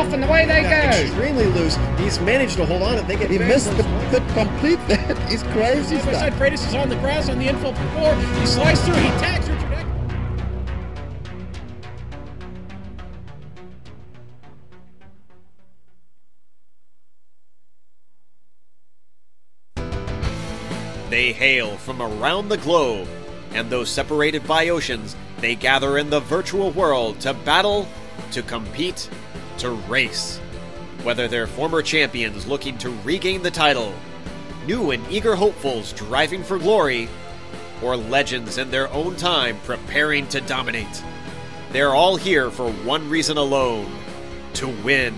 And the lights off and away they go. Extremely loose. He's managed to hold on it. They get He missed from the this- pit complete. That is crazy Side stuff. side, Freitas is on the grass on the infield floor. He slides through. He tags Richard Eck. They hail from around the globe, and though separated by oceans, they gather in the virtual world to battle, to compete, to race. Whether they're former champions looking to regain the title, new and eager hopefuls driving for glory, or legends in their own time preparing to dominate, they're all here for one reason alone to win.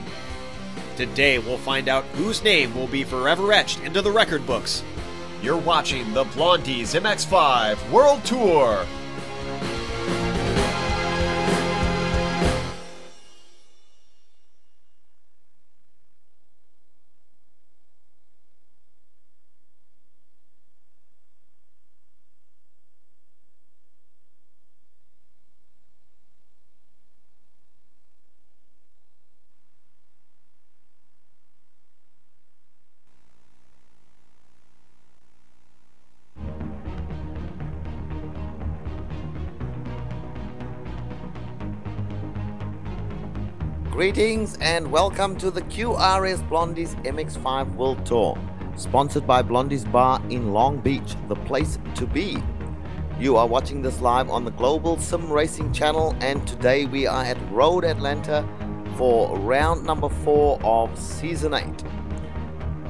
Today, we'll find out whose name will be forever etched into the record books. You're watching the Blondies MX5 World Tour. Greetings and welcome to the QRS Blondies MX5 World Tour, sponsored by Blondies Bar in Long Beach, the place to be. You are watching this live on the Global Sim Racing channel, and today we are at Road Atlanta for round number four of season eight.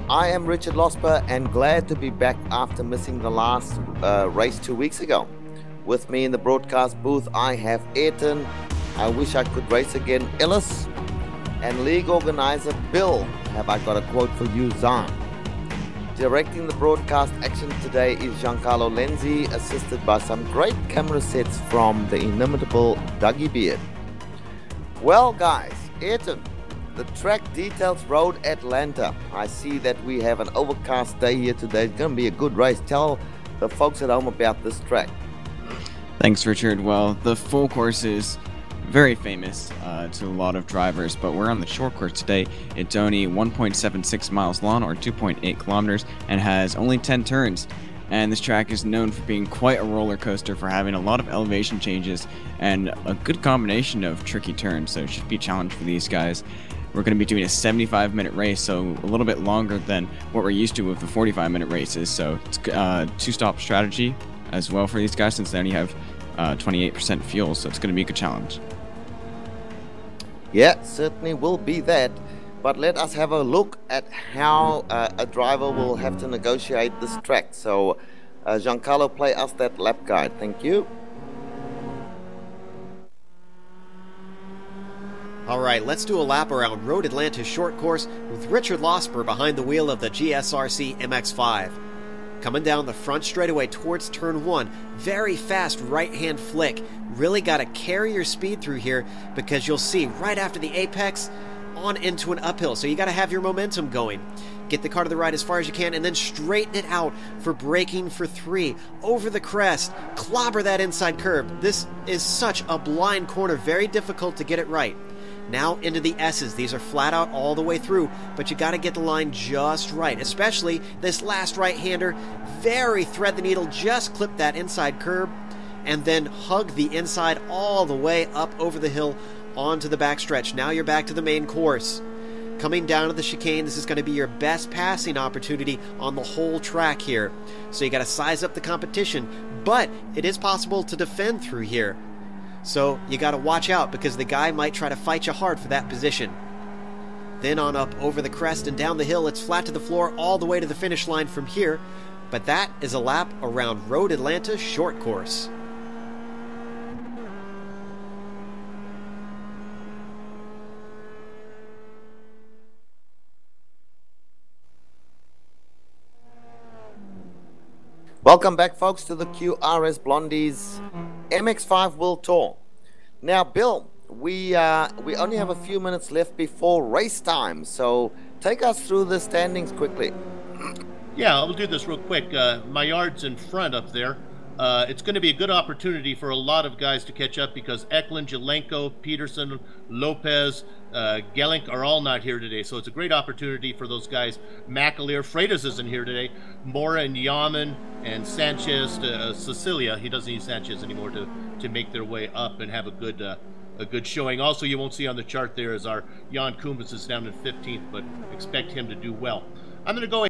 I am Richard Losper and glad to be back after missing the last uh, race two weeks ago. With me in the broadcast booth, I have Ayrton. I wish I could race again, Ellis, and league organizer Bill. Have I got a quote for you, Zahn? Directing the broadcast action today is Giancarlo Lenzi, assisted by some great camera sets from the inimitable Dougie Beard. Well, guys, Ayrton, the track details Road Atlanta. I see that we have an overcast day here today. It's going to be a good race. Tell the folks at home about this track. Thanks, Richard. Well, the full course is very famous uh, to a lot of drivers, but we're on the short course today. It's only 1.76 miles long, or 2.8 kilometers, and has only 10 turns. And this track is known for being quite a roller coaster, for having a lot of elevation changes and a good combination of tricky turns. So it should be a challenge for these guys. We're going to be doing a 75 minute race, so a little bit longer than what we're used to with the 45 minute races. So it's uh, two stop strategy as well for these guys since they only have uh, 28% fuel, so it's going to be a good challenge. Yeah, certainly will be that. But let us have a look at how uh, a driver will have to negotiate this track. So, uh, Giancarlo, play us that lap guide. Thank you. All right, let's do a lap around Road Atlanta's short course with Richard Losper behind the wheel of the GSRC MX5. Coming down the front straightaway towards turn one, very fast right hand flick. Really got to carry your speed through here because you'll see right after the apex on into an uphill. So you got to have your momentum going. Get the car to the right as far as you can and then straighten it out for braking for three. Over the crest, clobber that inside curb. This is such a blind corner, very difficult to get it right. Now into the S's. These are flat out all the way through, but you got to get the line just right, especially this last right hander. Very thread the needle, just clip that inside curb, and then hug the inside all the way up over the hill onto the backstretch. Now you're back to the main course. Coming down to the chicane, this is going to be your best passing opportunity on the whole track here. So you got to size up the competition, but it is possible to defend through here. So you got to watch out because the guy might try to fight you hard for that position. Then on up over the crest and down the hill, it's flat to the floor all the way to the finish line from here. But that is a lap around Road Atlanta short course. Welcome back, folks, to the QRS Blondies MX5 World Tour. Now, Bill, we uh, we only have a few minutes left before race time, so take us through the standings quickly. Yeah, I'll do this real quick. Uh, my yard's in front up there. Uh, it's going to be a good opportunity for a lot of guys to catch up because Eklund, Jelenko, Peterson, Lopez, uh, Gelink are all not here today. So it's a great opportunity for those guys. McAleer, Freitas isn't here today. Mora and Yaman and Sanchez, uh, Cecilia, he doesn't need Sanchez anymore to, to make their way up and have a good uh, a good showing. Also, you won't see on the chart there is our Jan Koemans is down in 15th, but expect him to do well. I'm going to go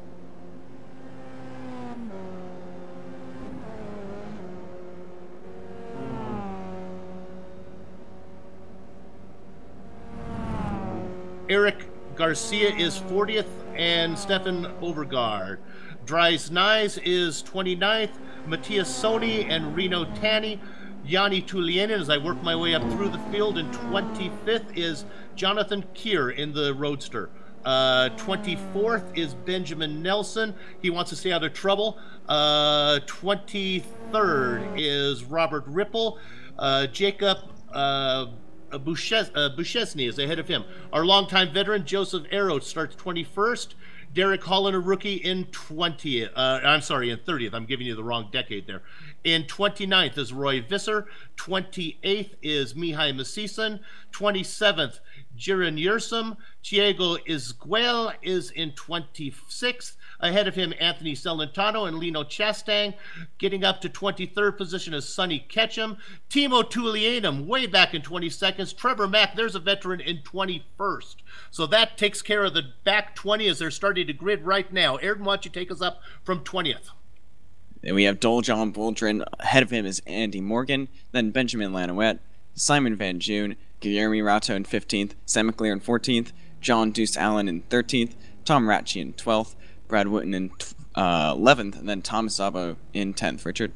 Eric Garcia is 40th, and Stefan Overgaard. Dries Nyes is 29th, Matthias Sony and Reno Tani. Yanni Tulianen as I work my way up through the field, and 25th is Jonathan Kier in the Roadster. Uh, 24th is Benjamin Nelson. He wants to stay out of trouble. Uh, 23rd is Robert Ripple. Uh, Jacob Bouches, uh, is ahead of him. Our longtime veteran Joseph Arrow starts 21st. Derek Holland, a rookie, in 20th. Uh, I'm sorry, in 30th. I'm giving you the wrong decade there. In 29th is Roy Visser. 28th is Mihai Masison. 27th, Jiren Yersum. Diego Isguel is in 26th. Ahead of him, Anthony Celentano and Lino Chastang. Getting up to 23rd position is Sonny Ketchum. Timo Tuliainen way back in 20 seconds. Trevor Mack, there's a veteran in 21st. So that takes care of the back 20 as they're starting to grid right now. Ayrton, why don't you take us up from 20th? Then we have Dujon Boldrin. Ahead of him is Andy Morgan. Then Benjamin Lanouette, Simon Van June, Guillermo Rato in 15th, Sam McAleer in 14th, John Deuce Allen in 13th, Tom Ratchie in 12th, Brad Witten in uh, 11th, and then Thomas Sabo in 10th. Richard.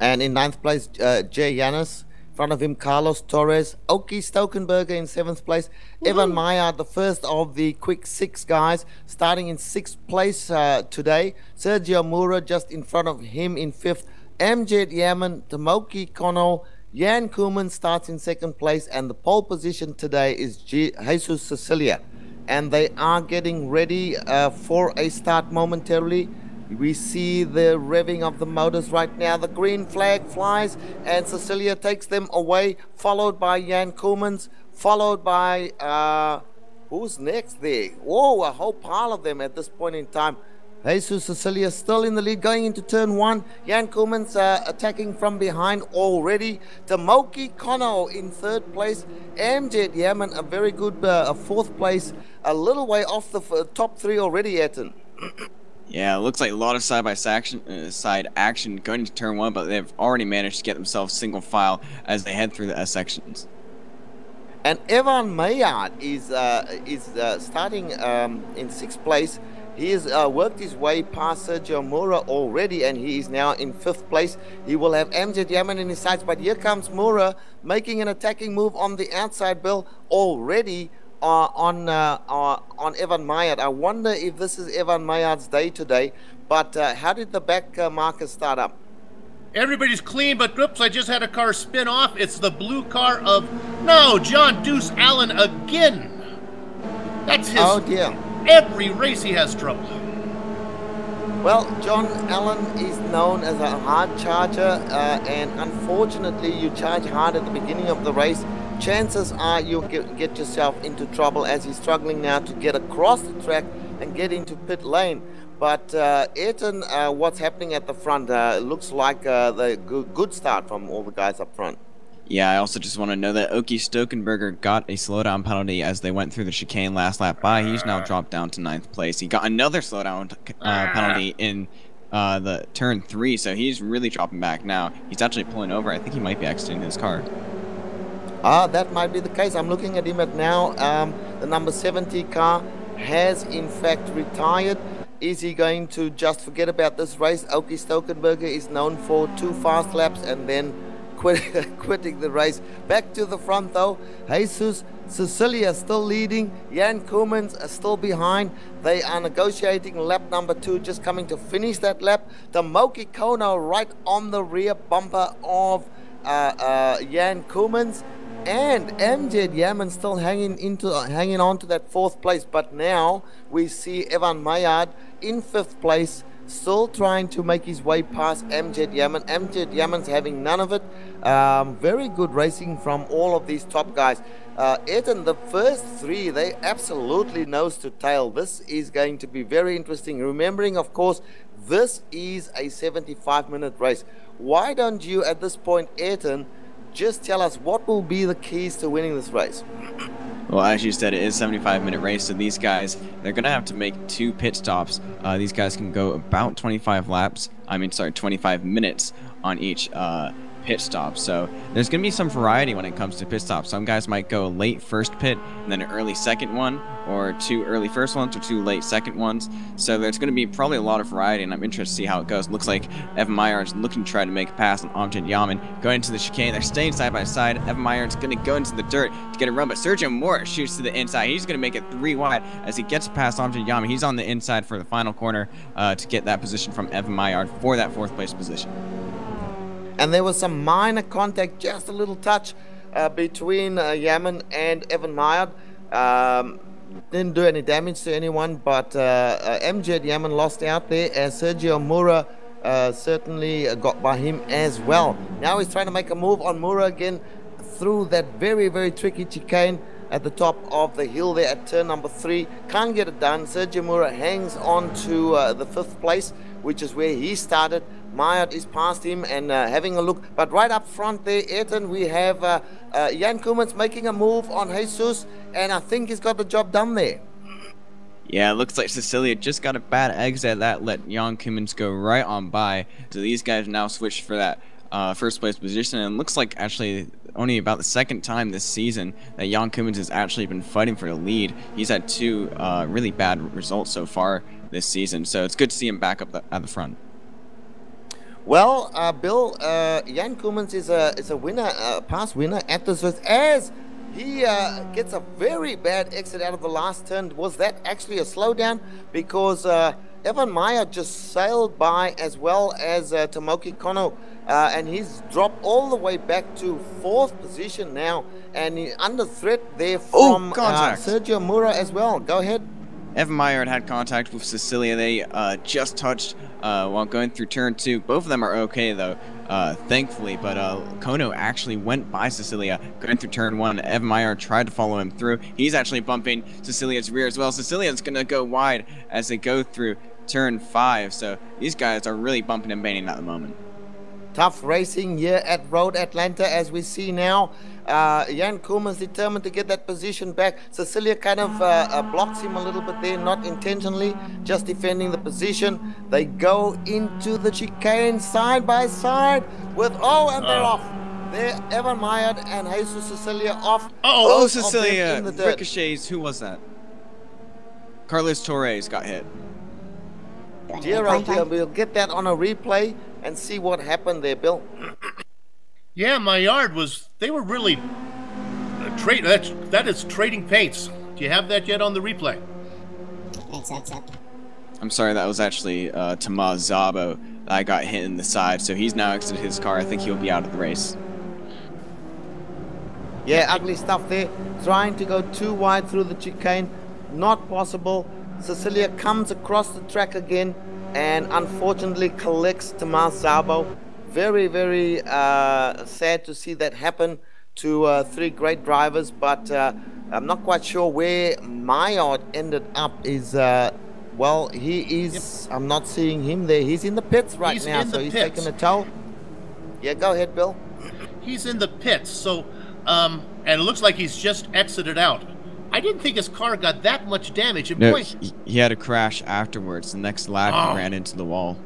And in ninth place, uh, Jay Yanis. In front of him, Carlos Torres. Oki Stokenberger in seventh place. Woo-hoo. Evan Maillard, the first of the quick six guys, starting in sixth place uh, today. Sergio Mura just in front of him in fifth. Amjad Yaman, Tomoki Kono, Jan Kuman starts in second place, and the pole position today is G- Jesus Cecilia and they are getting ready uh, for a start momentarily. We see the revving of the motors right now. The green flag flies, and Cecilia takes them away, followed by Jan Koemans, followed by uh, who's next there? Oh, a whole pile of them at this point in time. Jesus Cecilia still in the lead going into turn one. Jan Koemans uh, attacking from behind already. Tomoki Kono in third place. Amjad Yaman a very good uh, fourth place. A little way off the top three already, Etten. yeah, it looks like a lot of side by action, uh, side action going into turn one, but they've already managed to get themselves single file as they head through the S sections. And Evan Maillard is uh, is uh, starting um, in sixth place. He has uh, worked his way past Sergio Mura already, and he is now in fifth place. He will have Amjad Yaman in his sights, but here comes Mura making an attacking move on the outside bill already uh, on uh, uh, on Evan Maillard. I wonder if this is Evan Maillard's day today. But uh, how did the back uh, markers start up? Everybody's clean, but oops, I just had a car spin off. It's the blue car of no John Deuce Allen again. That's his. Oh dear. Every race he has trouble. Well, John Allen is known as a hard charger, uh, and unfortunately, you charge hard at the beginning of the race. Chances are you'll get, get yourself into trouble as he's struggling now to get across the track and get into pit lane. But uh, Ayrton, uh, what's happening at the front? Uh, looks like uh, the good start from all the guys up front. Yeah, I also just want to know that Oki Stokenberger got a slowdown penalty as they went through the chicane last lap by. He's now dropped down to ninth place. He got another slowdown uh, penalty in uh, the turn three, so he's really dropping back now. He's actually pulling over. I think he might be exiting his car. Ah, that might be the case. I'm looking at him at now. Um, the number 70 car has in fact retired. Is he going to just forget about this race? Oki Stokenberger is known for two fast laps and then quit, quitting the race. Back to the front though. Jesus Cecilia still leading. Jan Koemans are still behind. They are negotiating lap number two, just coming to finish that lap. The Moki Kono right on the rear bumper of uh, uh, Jan Koemans. And Amjad Yaman still hanging into uh, hanging on to that fourth place, but now we see Evan Maillard in fifth place still trying to make his way past Amjad Yaman. Amjad Yaman's having none of it. Um, very good racing from all of these top guys. Uh, the first three, they absolutely nose to tail. This is going to be very interesting. Remembering, of course, this is a 75 minute race. Why don't you, at this point, Ayrton, just tell us what will be the keys to winning this race? Well, as you said, it is a 75 minute race, so these guys, they're going to have to make two pit stops. Uh, these guys can go about 25 laps, I mean, sorry, 25 minutes on each uh, pit stop. So there's going to be some variety when it comes to pit stops. Some guys might go late first pit and then an early second one, or two early first ones or two late second ones. So there's going to be probably a lot of variety, and I'm interested to see how it goes. Looks like Evan Maillard is looking to try to make a pass on Amjad Yaman. Going into the chicane, they're staying side by side. Evan Maillard is going to go into the dirt to get a run, but Sergio Mora shoots to the inside. He's going to make it three wide as he gets past Amjad Yaman. He's on the inside for the final corner uh, to get that position from Evan Maillard for that fourth place position and there was some minor contact, just a little touch uh, between uh, Yaman and Evan Maillard. Um, didn't do any damage to anyone, but uh, uh Amjad Yaman lost out there as Sergio Mura uh, certainly got by him as well. Now he's trying to make a move on Mura again through that very, very tricky chicane at the top of the hill there at turn number three. Can't get it done. Sergio Mura hangs on to uh, the fifth place, which is where he started. Maillard is past him and uh, having a look. But right up front there, Ayrton, we have uh, uh, Jan Koemans making a move on Jesus, and I think he's got the job done there. Yeah, looks like Cecilia just got a bad exit that let Jan Koemans go right on by. So these guys now switch for that uh, first place position, and looks like actually only about the second time this season that Jan Koemans has actually been fighting for the lead. He's had two uh, really bad results so far this season, so it's good to see him back up the, at the front. Well, uh, Bill, uh, Jan Koemans is a is a winner, a past winner at this race, as he uh, gets a very bad exit out of the last turn. Was that actually a slowdown? Because uh, Evan Maillard just sailed by as well as uh, Tomoki Kono, uh, and he's dropped all the way back to fourth position now, and he under threat there from oh, uh, Sergio Mura as well. Go ahead. Evan Maillard had had contact with Cecilia. They uh, just touched uh, while going through turn two. Both of them are okay though, uh, thankfully. But uh, Kono actually went by Cecilia going through turn one. Evan Maillard tried to follow him through. He's actually bumping Cecilia's rear as well. Cecilia's gonna go wide as they go through turn five. So these guys are really bumping and banging at the moment. Tough racing here at Road Atlanta as we see now. Uh, Jan Koemans determined to get that position back. Cecilia kind of uh, uh, blocks him a little bit there, not intentionally, just defending the position. They go into the chicane side by side with, oh, and they're off. They're Evan Maillard and Jesus Cecilia off. Oh, oh Cecilia ricochets. Who was that? Carlos Torres got hit. Dear, oh dear, we'll get that on a replay and see what happened there, Bill. Yeah, my yard was. They were really uh, trade. That's that is trading paints. Do you have that yet on the replay? I'm sorry, that was actually uh, Tamaz Zabo. I got hit in the side, so he's now exited his car. I think he'll be out of the race. Yeah, ugly stuff there. Trying to go too wide through the chicane, not possible. Cecilia comes across the track again and unfortunately collects Tomas Zabo. Very, very uh, sad to see that happen to uh, three great drivers, but uh, I'm not quite sure where Maillard ended up. Is uh, well, he is. Yep. I'm not seeing him there. He's in the pits right he's now, so he's pits. taking a tow. Yeah, go ahead, Bill. He's in the pits, so um, and it looks like he's just exited out. I didn't think his car got that much damage. And no, boy, he, he, had a crash afterwards. The next lap, oh. he ran into the wall.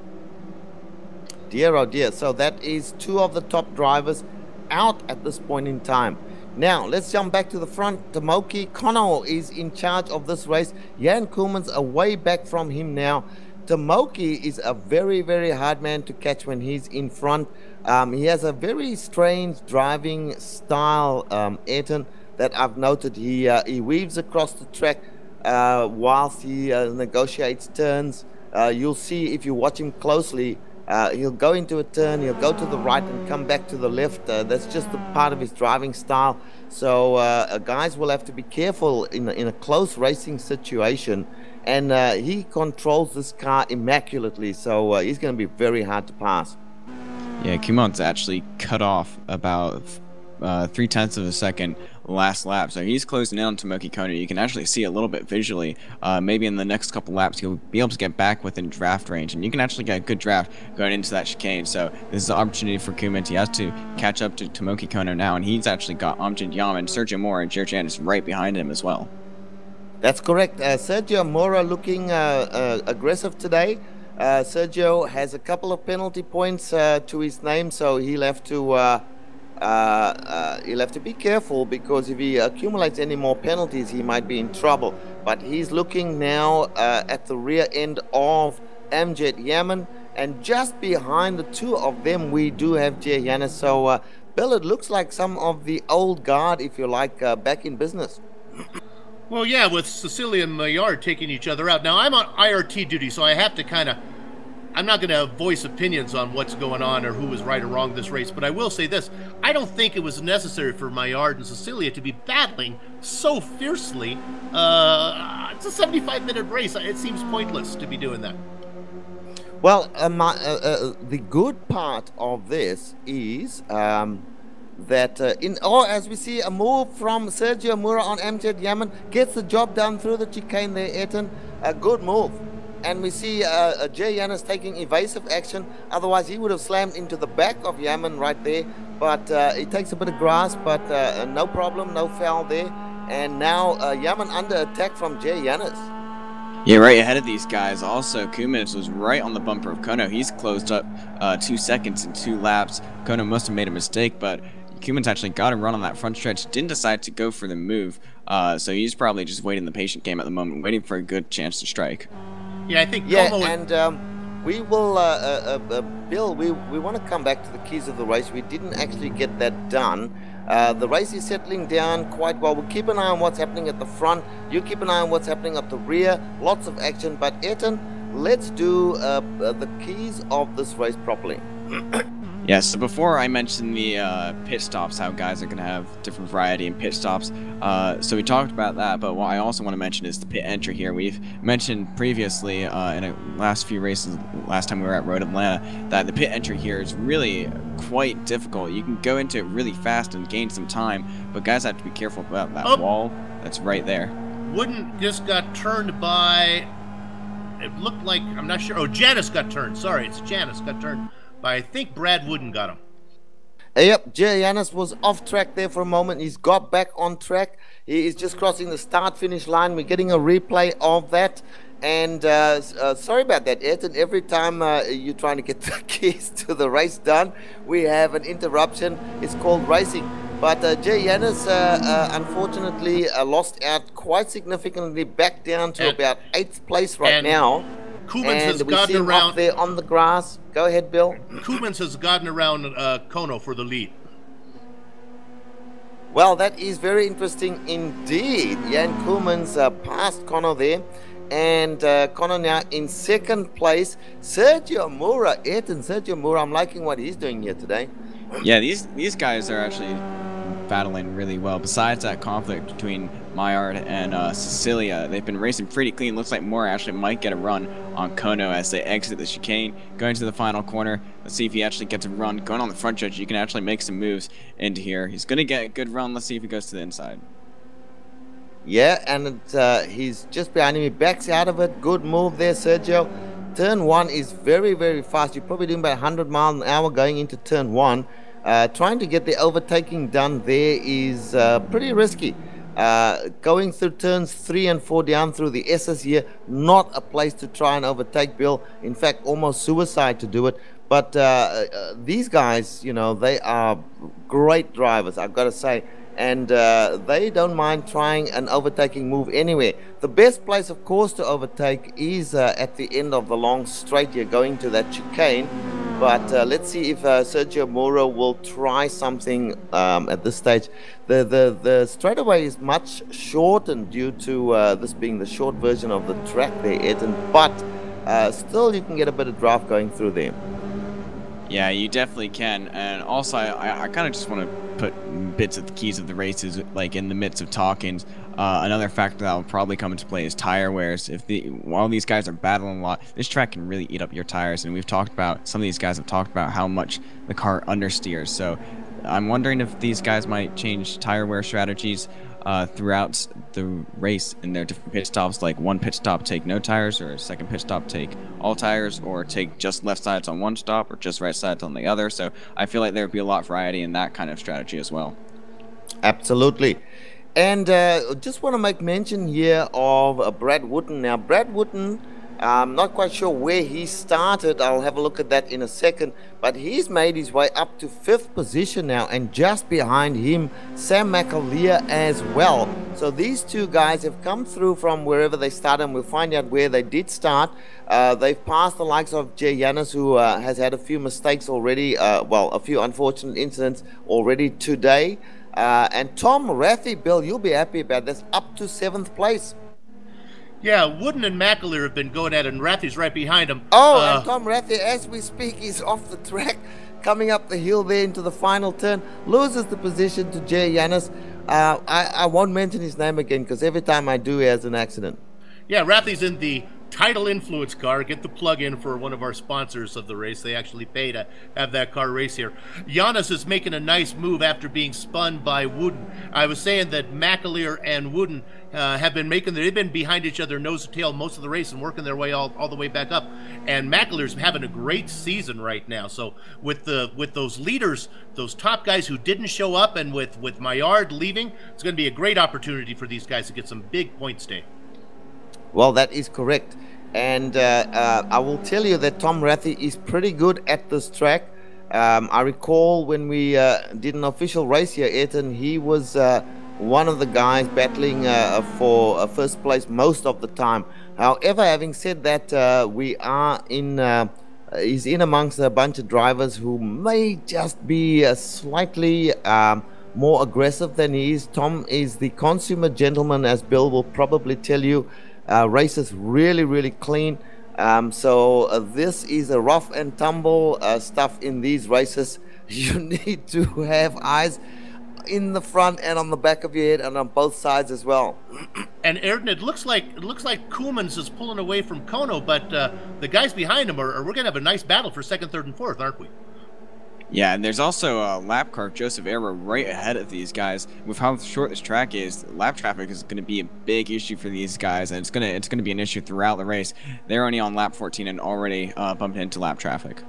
Dear, oh dear. So that is two of the top drivers out at this point in time. Now, let's jump back to the front. Tomoki Kono is in charge of this race. Jan Koemans away back from him now. Tomoki is a very, very hard man to catch when he's in front. Um, he has a very strange driving style, um, Ayrton that I've noted. He uh, he weaves across the track uh, whilst he uh, negotiates turns. Uh, you'll see if you watch him closely. Uh, he'll go into a turn, he'll go to the right and come back to the left. Uh, that's just a part of his driving style. So guys will have to be careful in in a close racing situation and uh, he controls this car immaculately. So uh, he's going to be very hard to pass. Yeah, Kumon's actually cut off about uh, three tenths of a second last lap. So he's closing in on Tomoki Kono. You can actually see a little bit visually. Uh, maybe in the next couple laps, he'll be able to get back within draft range. And you can actually get a good draft going into that chicane. So this is an opportunity for Kuman. He has to catch up to Tomoki Kono now. And he's actually got Amjad Yaman, Sergio Mora, and Jared Janis right behind him as well. That's correct. Uh, Sergio Mora looking uh, uh aggressive today. Uh, Sergio has a couple of penalty points uh, to his name, so he'll have to uh, uh, he'll have to be careful because if he accumulates any more penalties, he might be in trouble. But he's looking now uh, at the rear end of Amjad Yaman, and just behind the two of them, we do have Giannis. So, uh, Bill, it looks like some of the old guard, if you like, uh, back in business. Well, yeah, with Cecilia and Maillard taking each other out. Now, I'm on IRT duty, so I have to kind of I'm not going to voice opinions on what's going on or who was right or wrong this race, but I will say this: I don't think it was necessary for Maillard and Cecilia to be battling so fiercely. Uh, it's a 75 minute race. It seems pointless to be doing that. Well, uh, my, uh, uh the good part of this is. Um, that uh, in or as we see a move from Sergio Mura on Amjad Yaman gets the job done through the chicane there, Ayrton. A good move and we see uh, uh, Jay Yanis taking evasive action. Otherwise, he would have slammed into the back of Yaman right there. But uh, he takes a bit of grass, but uh, no problem, no foul there. And now uh, Yaman under attack from Jay Yanis. Yeah, right ahead of these guys. Also, Kumins was right on the bumper of Kono. He's closed up uh, two seconds in two laps. Kono must have made a mistake, but Kumins actually got a run on that front stretch. Didn't decide to go for the move, uh, so he's probably just waiting the patient game at the moment, waiting for a good chance to strike. Yeah, I think. Yeah, Como and um, we will, uh, uh, uh, uh, Bill. We we want to come back to the keys of the race. We didn't actually get that done. Uh, the race is settling down quite well. We'll keep an eye on what's happening at the front. You keep an eye on what's happening at the rear. Lots of action. But Ayrton, let's do uh, the keys of this race properly. Yeah, so before I mentioned the uh, pit stops, how guys are going to have different variety in pit stops. Uh, so we talked about that, but what I also want to mention is the pit entry here. We've mentioned previously uh, in the last few races, last time we were at Road Atlanta, that the pit entry here is really quite difficult. You can go into it really fast and gain some time, but guys have to be careful about that oh. wall that's right there. Wooden just got turned by. It looked like I'm not sure. Oh, Janice got turned. Sorry, it's Janice got turned but I think Brad Wooden got him. Yep, Jay Yanis was off track there for a moment. He's got back on track. He is just crossing the start finish line. We're getting a replay of that. And uh, uh, sorry about that, Ayrton. Every time uh, you're trying to get the keys to the race done, we have an interruption. It's called racing. But uh, Jay Yanis, uh, uh, unfortunately, lost out quite significantly, back down to and, about eighth place right now. Kumans has gotten around there on the grass. Go ahead, Bill. Kumans has gotten around uh, Kono for the lead. Well, that is very interesting indeed. Jan Koemans uh, passed Kono there. And uh, Kono now in second place. Sergio Mura, Ayrton Sergio Mura. I'm liking what he's doing here today. Yeah, these these guys are actually battling really well. Besides that conflict between Maillard and uh, Cecilia, they've been racing pretty clean. Looks like Moore actually might get a run on Kono as they exit the chicane, going to the final corner. Let's see if he actually gets a run. Going on the front stretch, you can actually make some moves into here. He's going to get a good run. Let's see if he goes to the inside. Yeah, and uh, he's just behind him. He backs out of it. Good move there, Sergio. Turn one is very, very fast. You're probably doing about 100 miles an hour going into turn one. Uh, trying to get the overtaking done there is uh, pretty risky. Uh, going through turns three and four down through the SS here, not a place to try and overtake Bill. In fact, almost suicide to do it. But uh, uh, these guys, you know, they are great drivers, I've got to say. And uh, they don't mind trying an overtaking move anywhere. The best place, of course, to overtake is at the end of the long straight here, going to that chicane. But uh, let's see if uh, Sergio Moro will try something um, at this stage. The, the, the straightaway is much shortened due to uh, this being the short version of the track there, Eden. But uh, still, you can get a bit of draft going through there. Yeah, you definitely can. And also, I, I kind of just want to put bits of the keys of the races like in the midst of talking. Uh, another factor that will probably come into play is tire wears. If the while these guys are battling a lot, this track can really eat up your tires. And we've talked about some of these guys have talked about how much the car understeers. So I'm wondering if these guys might change tire wear strategies uh, throughout the race in their different pit stops. Like one pit stop, take no tires, or a second pit stop, take all tires, or take just left sides on one stop, or just right sides on the other. So I feel like there would be a lot of variety in that kind of strategy as well. Absolutely. And uh, just want to make mention here of uh, Brad Wooten. Now, Brad Wooten I'm not quite sure where he started. I'll have a look at that in a second. But he's made his way up to fifth position now, and just behind him, Sam McAleer as well. So these two guys have come through from wherever they started, and we'll find out where they did start. Uh, they've passed the likes of Jay Yanis, who uh, has had a few mistakes already, uh, well, a few unfortunate incidents already today. Uh, and Tom Rathie, Bill, you'll be happy about this, up to seventh place. Yeah, Wooden and McAleer have been going at it, and Rathie's right behind him. Oh, uh, and Tom Rathie, as we speak, is off the track, coming up the hill there into the final turn, loses the position to Jay Yanis. Uh, I, I won't mention his name again because every time I do, he has an accident. Yeah, Rathie's in the title influence car. Get the plug in for one of our sponsors of the race. They actually pay to have that car race here. Giannis is making a nice move after being spun by Wooden. I was saying that McAleer and Wooden uh, have been making, they've been behind each other nose to tail most of the race and working their way all, all the way back up. And McAleer's having a great season right now. So with the with those leaders, those top guys who didn't show up, and with with Maillard leaving, it's going to be a great opportunity for these guys to get some big points today. Well, that is correct. And uh, uh, I will tell you that Tom Rathie is pretty good at this track. Um, I recall when we uh, did an official race here, Ayrton, he was uh, one of the guys battling uh, for first place most of the time. However, having said that, uh, we are in. He's in amongst a bunch of drivers who may just be slightly um, more aggressive than he is. Tom is the consumer gentleman, as Bill will probably tell you. Uh, races really, really clean. Um, so uh, this is a rough and tumble uh, stuff in these races. You need to have eyes in the front and on the back of your head and on both sides as well. and Ayrton, it looks like it looks like Koolmans is pulling away from Kono, but uh, the guys behind him are, are we're going to have a nice battle for second, third, and fourth, aren't we? Yeah, and there's also a lap car, Joseph Arrow, right ahead of these guys. With how short this track is, lap traffic is going to be a big issue for these guys, and it's going to it's going to be an issue throughout the race. They're only on lap 14 and already uh, bumped into lap traffic.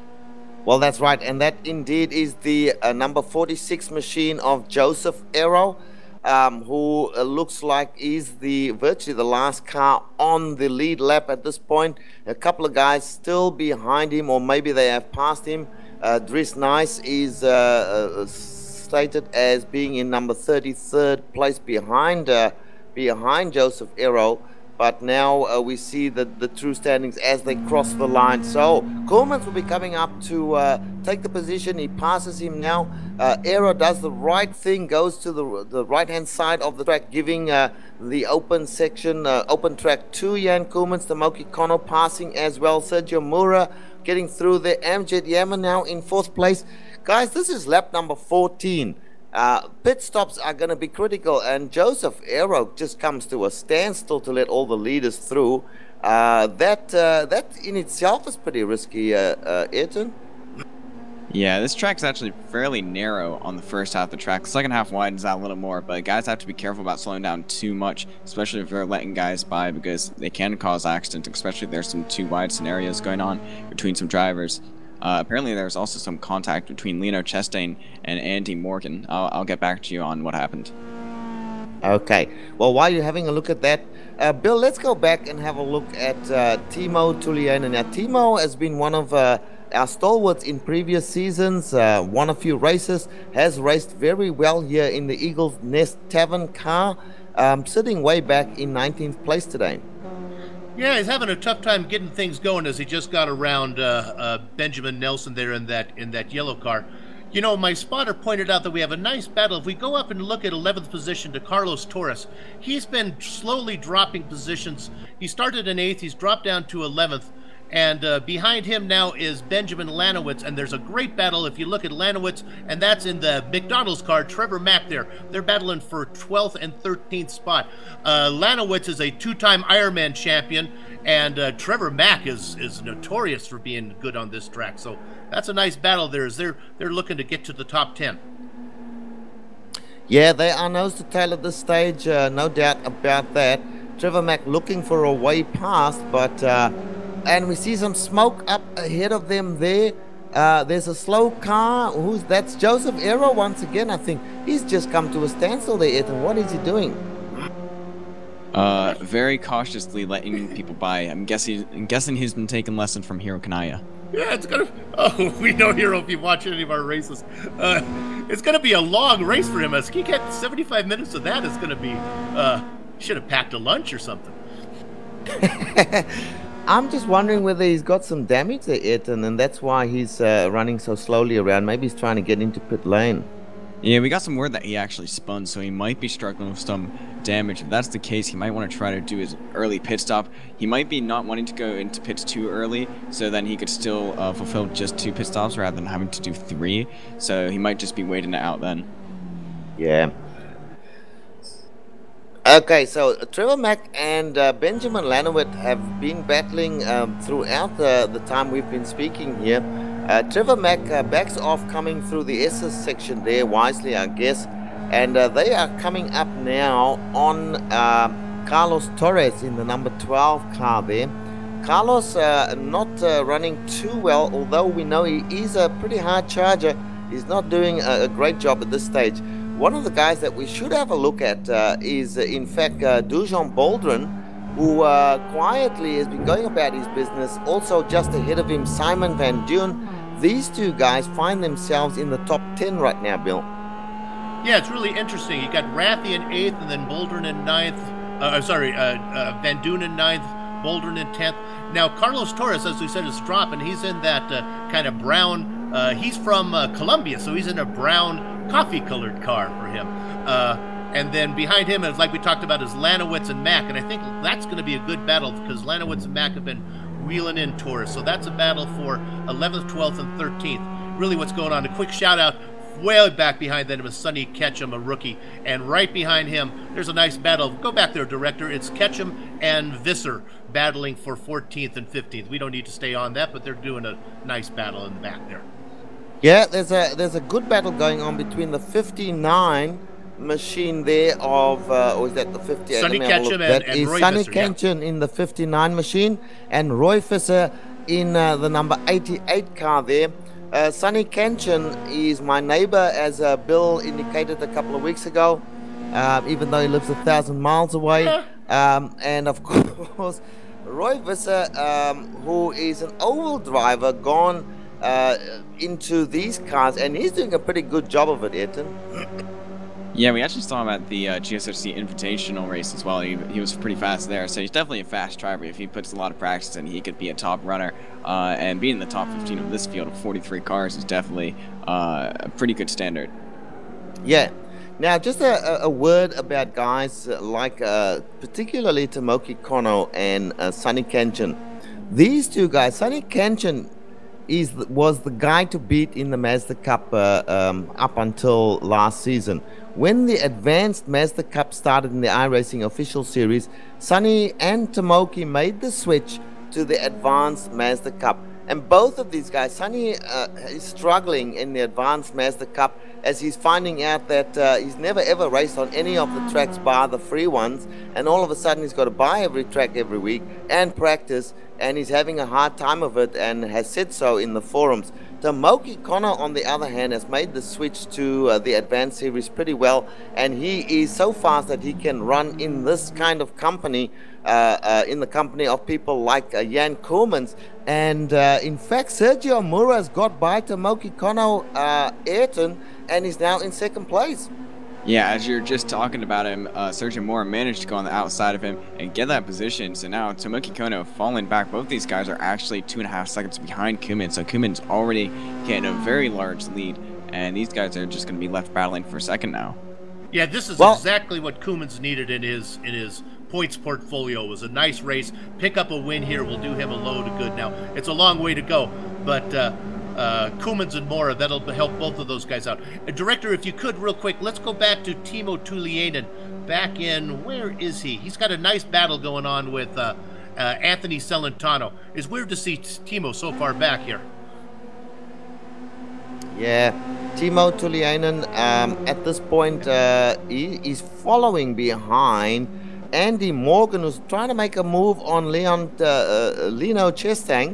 Well, that's right, and that indeed is the uh, number 46 machine of Joseph Arrow. Um, who uh, looks like is the virtually the last car on the lead lap at this point. A couple of guys still behind him, or maybe they have passed him. Uh, Dries Nice is uh, uh, stated as being in number 33rd place behind uh, behind Joseph Arrow. But now uh, we see the, the true standings as they cross the line. So Koolmans will be coming up to uh, take the position. He passes him now. Uh, Arrow does the right thing, goes to the, the right hand side of the track, giving the open section, open track to Jan Koolmans. The Moki Kono passing as well. Sergio Mura getting through the Amjad Yaman now in fourth place. Guys, this is lap number 14. Uh, pit stops are going to be critical, and Joseph Arrow just comes to a standstill to let all the leaders through. Uh, that uh, that in itself is pretty risky, uh, uh, Ayrton. Yeah, this track's actually fairly narrow on the first half of the track. The second half widens out a little more, but guys have to be careful about slowing down too much, especially if they're letting guys by because they can cause accidents, especially if there's some too wide scenarios going on between some drivers. Uh, apparently, there's also some contact between Lino Chastain and Andy Morgan. I'll, I'll, get back to you on what happened. Okay. Well, while you're having a look at that, uh, Bill, let's go back and have a look at uh, Timo Tuliainen. Now, Timo has been one of uh, our stalwarts in previous seasons, uh, won a few races, has raced very well here in the Eagles Nest Tavern car, um, sitting way back in 19th place today. Yeah, he's having a tough time getting things going as he just got around uh, uh, Benjamin Nelson there in that in that yellow car. You know, my spotter pointed out that we have a nice battle. If we go up and look at 11th position to Carlos Torres, he's been slowly dropping positions. He started in 8th, he's dropped down to 11th And uh, behind him now is Benjamin Lanowitz, and there's a great battle if you look at Lanowitz, and that's in the McDonald's car. Trevor Mack there. They're battling for 12th and 13th spot. Uh, Lanowitz is a two-time Ironman champion, and uh, Trevor Mack is is notorious for being good on this track. So that's a nice battle there. As they're they're looking to get to the top 10. Yeah, they are nose to tail at this stage, uh, no doubt about that. Trevor Mack looking for a way past, but uh, and we see some smoke up ahead of them there. Uh, there's a slow car. Who's that's Joseph Arrow once again? I think he's just come to a standstill there. Ethan, what is he doing? Uh, very cautiously letting people by. I'm guessing, I'm guessing he's been taking lesson from Hiro Kanaya. Yeah, it's gonna. Oh, we know Hiro if you watch any of our races. Uh, it's gonna be a long race for him. As he gets 75 minutes of that is gonna be. Uh, should have packed a lunch or something. I'm just wondering whether he's got some damage there, Ethan, and then that's why he's uh, running so slowly around. Maybe he's trying to get into pit lane. Yeah, we got some word that he actually spun, so he might be struggling with some damage. If that's the case, he might want to try to do his early pit stop. He might be not wanting to go into pits too early, so then he could still uh, fulfill just two pit stops rather than having to do three. So he might just be waiting it out then. Yeah. Okay, so Trevor Mack and uh, Benjamin Lanowit have been battling um, throughout the, the time we've been speaking here. Uh, Trevor Mack uh, backs off coming through the SS section there wisely, I guess. And uh, they are coming up now on uh, Carlos Torres in the number 12 car there. Carlos uh, not uh, running too well, although we know he is a pretty hard charger. He's not doing a, a great job at this stage. One of the guys that we should have a look at is, in fact, Dujon Boldrin, who uh, quietly has been going about his business. Also, just ahead of him, Simon Van Dune. These two guys find themselves in the top 10 right now, Bill. Yeah, it's really interesting. You got Rathy in eighth, and then Boldrin in ninth. Uh, I'm sorry, uh, uh, Van Dune in ninth, Boldrin in tenth. Now, Carlos Torres, as we said, is dropping. He's in that uh, kind of brown. Uh, he's from uh, Colombia, so he's in a brown coffee-colored car for him. and then behind him, is like we talked about, is Lanowitz and Mack, and I think that's going to be a good battle because Lanowitz and Mack have been wheeling in Torres. So that's a battle for 11th, 12th, and 13th. Really, what's going on? A quick shout out way back behind them is Sonny Ketchum, a rookie. And right behind him, there's a nice battle. Go back there, director. It's Ketchum and Visser battling for 14th and 15th. We don't need to stay on that, but they're doing a nice battle in the back there. Yeah, there's a there's a good battle going on between the 59 machine there of, uh, or is that the 58? Sonny Ketchum and, and Roy Sonny Visser, Ketchum yeah. in the 59 machine and Roy Visser in uh, the number 88 car there. Uh, Sonny Ketchum is my neighbor, as uh, Bill indicated a couple of weeks ago, um, even though he lives a thousand miles away. Um, and of course, Roy Visser, um, who is an oval driver, gone uh, into these cars, and he's doing a pretty good job of it, Ayrton. Yeah, we actually saw him at the uh, GSRC Invitational race as well. He, he was pretty fast there, so he's definitely a fast driver. If he puts a lot of practice in, he could be a top runner. Uh, and being in the top 15 of this field of 43 cars is definitely uh, a pretty good standard. Yeah. Now, just a, a word about guys like uh, particularly Tomoki Kono and uh, Sonny Ketchum. These two guys, Sonny Ketchum is was the guy to beat in the Mazda Cup uh, um, up until last season. When the advanced Mazda Cup started in the iRacing official series, Sonny and Tomoki made the switch to the advanced Mazda Cup. And both of these guys, Sonny uh, is struggling in the advanced Mazda Cup as he's finding out that uh, he's never ever raced on any of the tracks bar the free ones. And all of a sudden, he's got to buy every track every week and practice. And he's having a hard time of it and has said so in the forums. Tomoki Kono, on the other hand, has made the switch to uh, the Advanced Series pretty well, and he is so fast that he can run in this kind of company, uh, uh, in the company of people like uh, Jan Koolmans. And uh, in fact, Sergio Mura has got by Tomoki Kono uh, Ayrton and is now in second place. Yeah, as you're just talking about him, uh, Sergio Mora managed to go on the outside of him and get that position. So now Tomoki Kono falling back. Both these guys are actually two and a half seconds behind Koolman. So Koolman's already getting a very large lead, and these guys are just going to be left battling for second now. Yeah, this is well, exactly what Koolman's needed in his in his points portfolio. It was a nice race. Pick up a win here will do him a load of good. Now, it's a long way to go, but uh, uh, Kumans and Mora, that'll help both of those guys out. Uh, Director, if you could, real quick, let's go back to Timo Tuliainen. Back in, where is he? He's got a nice battle going on with uh, uh, Anthony Celentano. It's weird to see Timo so far back here. Yeah, Timo Tuliainen um, at this point uh, he is following behind Andy Morgan, who's trying to make a move on Leon uh, uh, Lino Chestang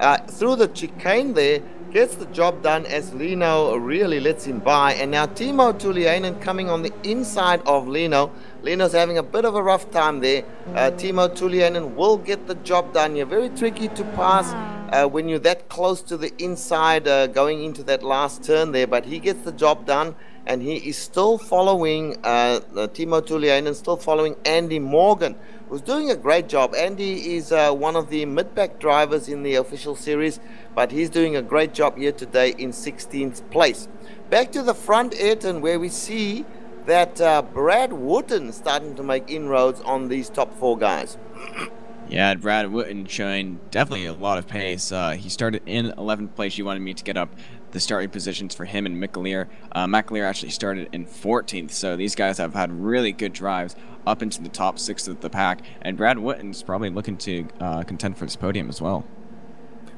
uh, through the chicane there. Gets the job done as Lino really lets him by. And now Timo Tuliainen coming on the inside of Lino. Lino's having a bit of a rough time there. Uh, Timo Tuliainen will get the job done. You're very tricky to pass uh, when you're that close to the inside uh, going into that last turn there. But he gets the job done. And he is still following uh, Timo Tuliainen, still following Andy Morgan, who's doing a great job. Andy is uh, one of the mid-pack drivers in the official series, but he's doing a great job here today in 16th place. Back to the front, Ayrton, where we see that uh, Brad Wooten starting to make inroads on these top four guys. Yeah, Brad Wooten showing definitely a lot of pace. Uh, he started in 11th place. You wanted me to get up the starting positions for him and McAleer. Uh, McAleer actually started in 14th, so these guys have had really good drives up into the top six of the pack. And Brad Wooten's probably looking to uh, contend for this podium as well.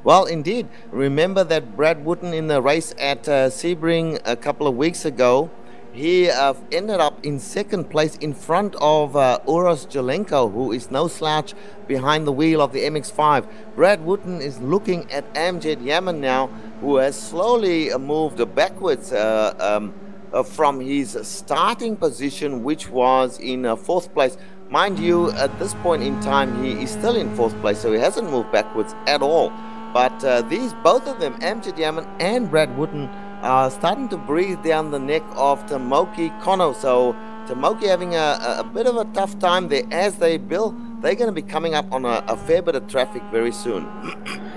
Well, indeed. Remember that Brad Wooten in the race at uh, Sebring a couple of weeks ago he uh, ended up in second place in front of uh, Uros Jelenko, who is no slouch behind the wheel of the MX5. Brad Wooten is looking at Amjad Yaman now, who has slowly uh, moved backwards uh, um, uh, from his starting position, which was in uh, fourth place. Mind you, at this point in time, he is still in fourth place, so he hasn't moved backwards at all. But uh, these, both of them, Amjad Yaman and Brad Wooten, are starting to breathe down the neck of Tomoki Kono. So Tomoki having a, a bit of a tough time there as they build. They're going to be coming up on a, a fair bit of traffic very soon.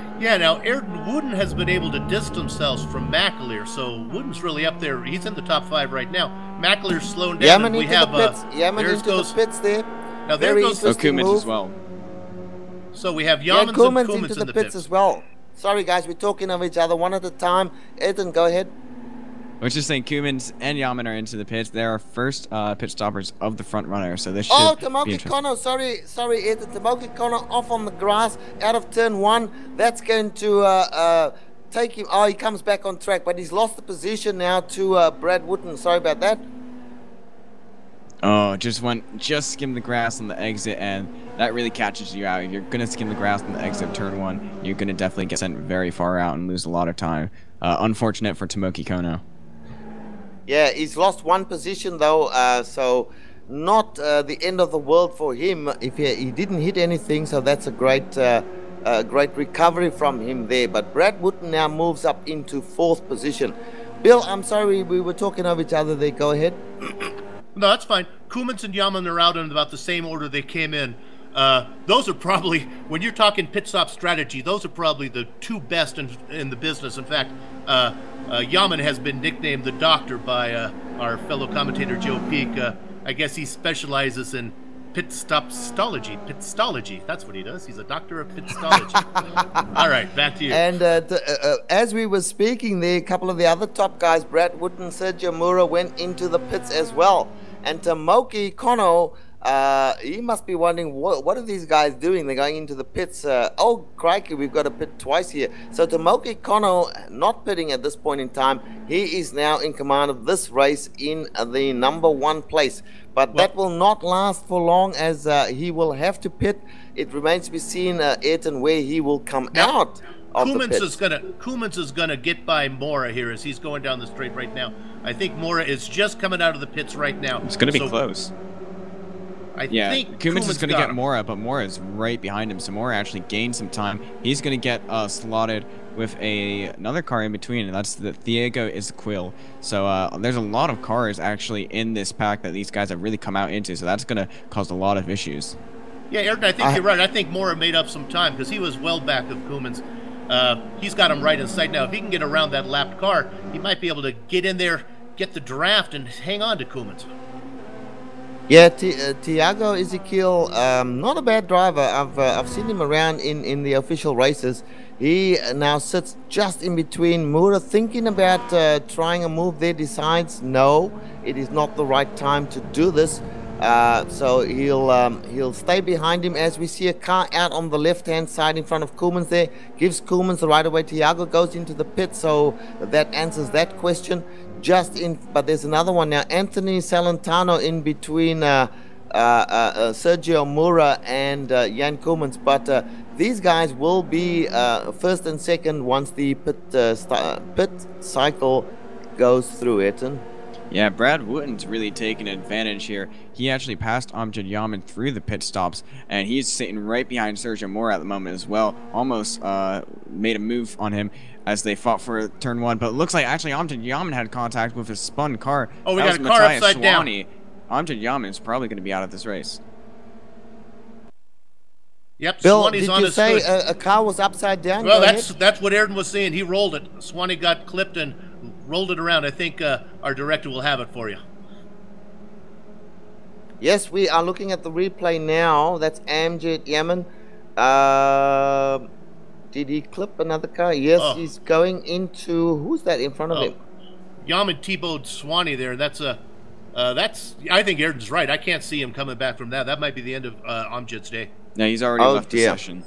yeah, now Ayrton Wooten has been able to distance themselves from McAleer, so Wooten's really up there. He's in the top five right now. McAleer's slowing down. Yaman we into have the pits. Uh, Yaman into goes, the pits there. Now there Very goes interesting Koemans move. as well. So we have Yeah, Yamans Koemans and Koemans into in the, the pits, as well. Sorry, guys, we're talking of each other one at a time. Ethan, go ahead. I was just saying, Koemans and Yaman are into the pits. They're our first uh, pit stoppers of the front runner, so this should Oh, Tomoki. Kono, sorry, sorry, Ethan. Tomoki Kono off on the grass out of turn one. That's going to uh, uh, take him. Oh, he comes back on track, but he's lost the position now to uh, Brad Wooten. Sorry about that. Oh, just went, just skimmed the grass on the exit, and that really catches you out. If you're gonna skim the grass on the exit of turn one, you're gonna definitely get sent very far out and lose a lot of time. Uh, unfortunate for Tomoki Kono. Yeah, he's lost one position though, uh, so not uh, the end of the world for him. If he, he didn't hit anything, so that's a great, uh, uh, great recovery from him there. But Brad Wooten now moves up into fourth position. Bill, I'm sorry we were talking of each other there. Go ahead. No, that's fine. Koemans and Yaman are out in about the same order they came in. Uh, those are probably, when you're talking pit stop strategy, those are probably the two best in, in the business. In fact, uh, uh, Yaman has been nicknamed the doctor by uh, our fellow commentator Joe Peak. Uh, I guess he specializes in pit stop stology. Pitstology. That's what he does. He's a doctor of pit pitstology. All right, back to you. And uh, t- as we were speaking there, a couple of the other top guys, Brad Wooten, Sergio Mura, went into the pits as well. And Tomoki Kono, uh, he must be wondering, what, what are these guys doing? They're going into the pits. Uh, oh, crikey, we've got a pit twice here. So Tomoki Kono, not pitting at this point in time, he is now in command of this race in the number one place. But Well- that will not last for long as uh, he will have to pit. It remains to be seen, uh, Ayrton, where he will come Now, out Koemans pits. is gonna Koemans is gonna get by Mora here as he's going down the straight right now. I think Mora is just coming out of the pits right now. It's gonna be So close. I Yeah, think Koemans is going to get him. Mora, but Mora is right behind him, so Mora actually gained some time. He's going to get uh, slotted with a another car in between, and that's the Diego Ezekiel. So uh, there's a lot of cars actually in this pack that these guys have really come out into, so that's going to cause a lot of issues. Yeah, Eric, I think I- you're right. I think Mora made up some time because he was well back of Koemans. Uh, he's got him right in sight now. If he can get around that lapped car, he might be able to get in there, get the draft, and hang on to Koemans. Yeah, T- uh, Tiago Ezekiel, um, not a bad driver. I've uh, I've seen him around in, in the official races. He now sits just in between Mura, thinking about uh, trying a move there. Decides no, it is not the right time to do this. Uh, so he'll um, he'll stay behind him as we see a car out on the left hand side in front of Koemans there. Gives Koemans the right away. Tiago goes into the pit, so that answers that question just in, but there's another one now. Anthony Salentano in between uh, uh, uh, Sergio Mura and Jan Koemans, but these guys will be first and second once the pit pit cycle goes through it. Yeah, Brad Wooten's really taking advantage here. He actually passed Amjad Yaman through the pit stops, and he's sitting right behind Sergio Mora at the moment as well. Almost uh, made a move on him as they fought for turn one, but it looks like actually Amjad Yaman had contact with his spun car. Oh, we that got a car Matthias upside Swanee. down. Amjad Yaman is probably going to be out of this race. Yep, Bill, Swanee's did on you his say a, a car was upside down? Well, Go that's ahead. that's what Ayrton was saying. He rolled it. Swanee got clipped and rolled it around. I think uh, our director will have it for you. Yes, we are looking at the replay now. That's Amjad Yaman. Uh, did he clip another car? Yes, Oh. he's going into who's that in front of Oh, him? Yaman T-bowed Swanee there. That's a uh, that's. I think Ayrton's right. I can't see him coming back from that. That might be the end of uh, Amjad's day. No, he's already Oh, left the session.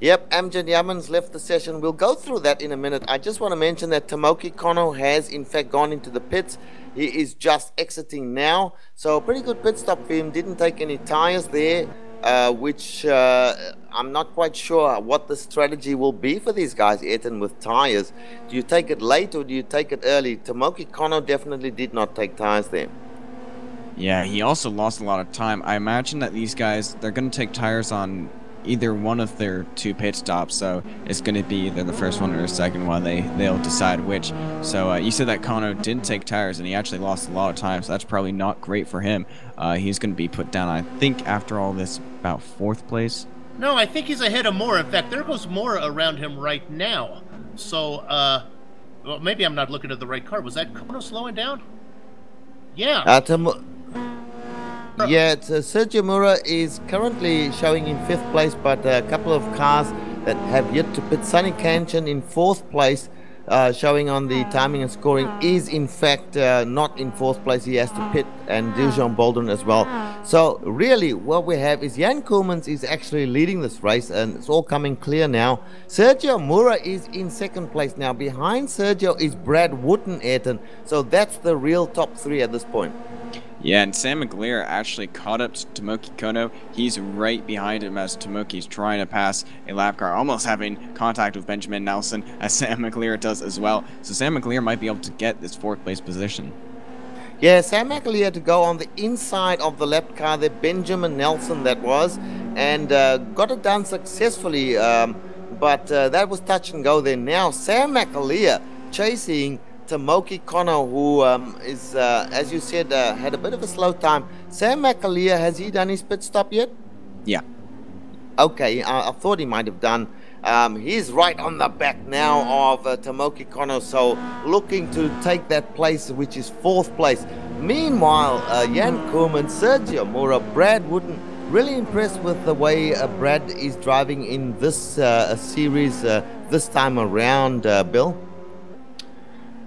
Yep, Amjad Yaman's left the session. We'll go through that in a minute. I just want to mention that Tomoki Kono has in fact gone into the pits. He is just exiting now. So a pretty good pit stop for him. Didn't take any tires there, uh, which uh, I'm not quite sure what the strategy will be for these guys, Ayrton, with tires. Do you take it late or do you take it early? Tomoki Kono definitely did not take tires there. Yeah, he also lost a lot of time. I imagine that these guys, they're going to take tires on either one of their two pit stops, so it's going to be either the first one or the second one. They, they'll decide which. So uh, you said that Kono didn't take tires, and he actually lost a lot of time, so that's probably not great for him. Uh, he's going to be put down, I think, after all this, about fourth place. No, I think he's ahead of Moore. In fact, there goes Moore around him right now. So, uh, well, maybe I'm not looking at the right car. Was that Kono slowing down? Yeah. Uh, Tomo- yeah, uh, Sergio Mura is currently showing in fifth place, but a couple of cars that have yet to pit. Sunny Kanchan in fourth place, uh, showing on the timing and scoring, is in fact uh, not in fourth place. He has to pit, and Dujon Boldrin as well. So, really, what we have is Jan Koemans is actually leading this race, and it's all coming clear now. Sergio Mura is in second place now. Behind Sergio is Brad Wooten Ayrton. So, that's the real top three at this point. Yeah, and Sam McAleer actually caught up to Tomoki Kono. He's right behind him as Tomoki's trying to pass a lap car, almost having contact with Benjamin Nelson, as Sam McAleer does as well. So Sam McAleer might be able to get this fourth place position. Yeah, Sam McAleer had to go on the inside of the lap car there, Benjamin Nelson that was, and uh, got it done successfully. Um, but uh, that was touch and go there. Now Sam McAleer chasing Tomoki Kono, who um, is, uh, as you said, uh, had a bit of a slow time. Sam McAleer, has he done his pit stop yet? Yeah. Okay, I, I thought he might have done. Um, he's right on the back now of uh, Tomoki Kono, so looking to take that place, which is fourth place. Meanwhile, uh, Jan Koeman, Sergio Mora, Brad Wooten, really impressed with the way uh, Brad is driving in this uh, series uh, this time around, uh, Bill.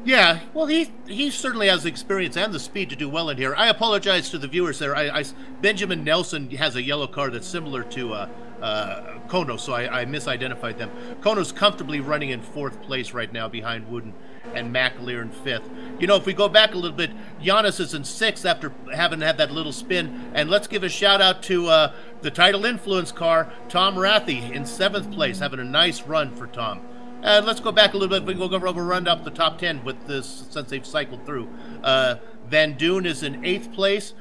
Yeah, well, he he certainly has the experience and the speed to do well in here. I apologize to the viewers there. I, I- Benjamin Nelson has a yellow car that's similar to uh, uh, Kono, so I, I misidentified them. Kono's comfortably running in fourth place right now behind Wooten and McAleer in fifth. You know, if we go back a little bit, Giannis is in sixth after having had that little spin. And let's give a shout out to uh, the title influence car, Tom Rathy, in seventh place, having a nice run for Tom. And let's go back a little bit. We go over run up the top ten with this since they've cycled through. Uh, Van Dune is in eighth place.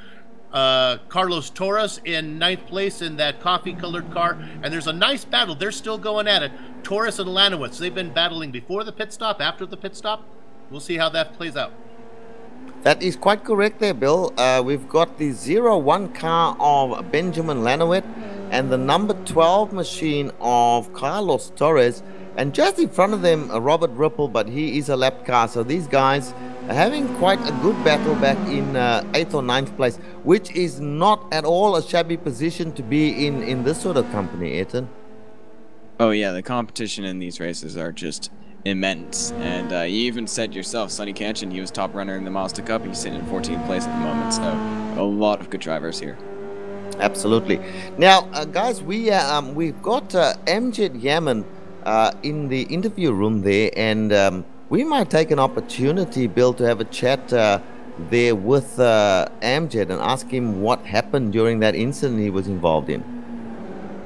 Uh, Carlos Torres in ninth place in that coffee-colored car, and there's a nice battle. They're still going at it. Torres and Lanowitz. They've been battling before the pit stop, after the pit stop. We'll see how that plays out. That is quite correct there, Bill. Uh, we've got the 0-1 car of Benjamin Lanowet and the number 12 machine of Carlos Torres And just in front of them, Robert Ripple, but he is a lap car. So these guys are having quite a good battle back in uh, eighth or ninth place, which is not at all a shabby position to be in in this sort of company, Ayrton. Oh yeah, the competition in these races are just immense. And uh, you even said yourself, Sonny Kanchan, he was top runner in the Mazda Cup. He's sitting in 14th place at the moment. So a lot of good drivers here. Absolutely. Now, uh, guys, we uh, um, we've got uh, Amjad Yaman uh, in the interview room there, and um, we might take an opportunity, Bill, to have a chat uh, there with uh, Amjad and ask him what happened during that incident he was involved in.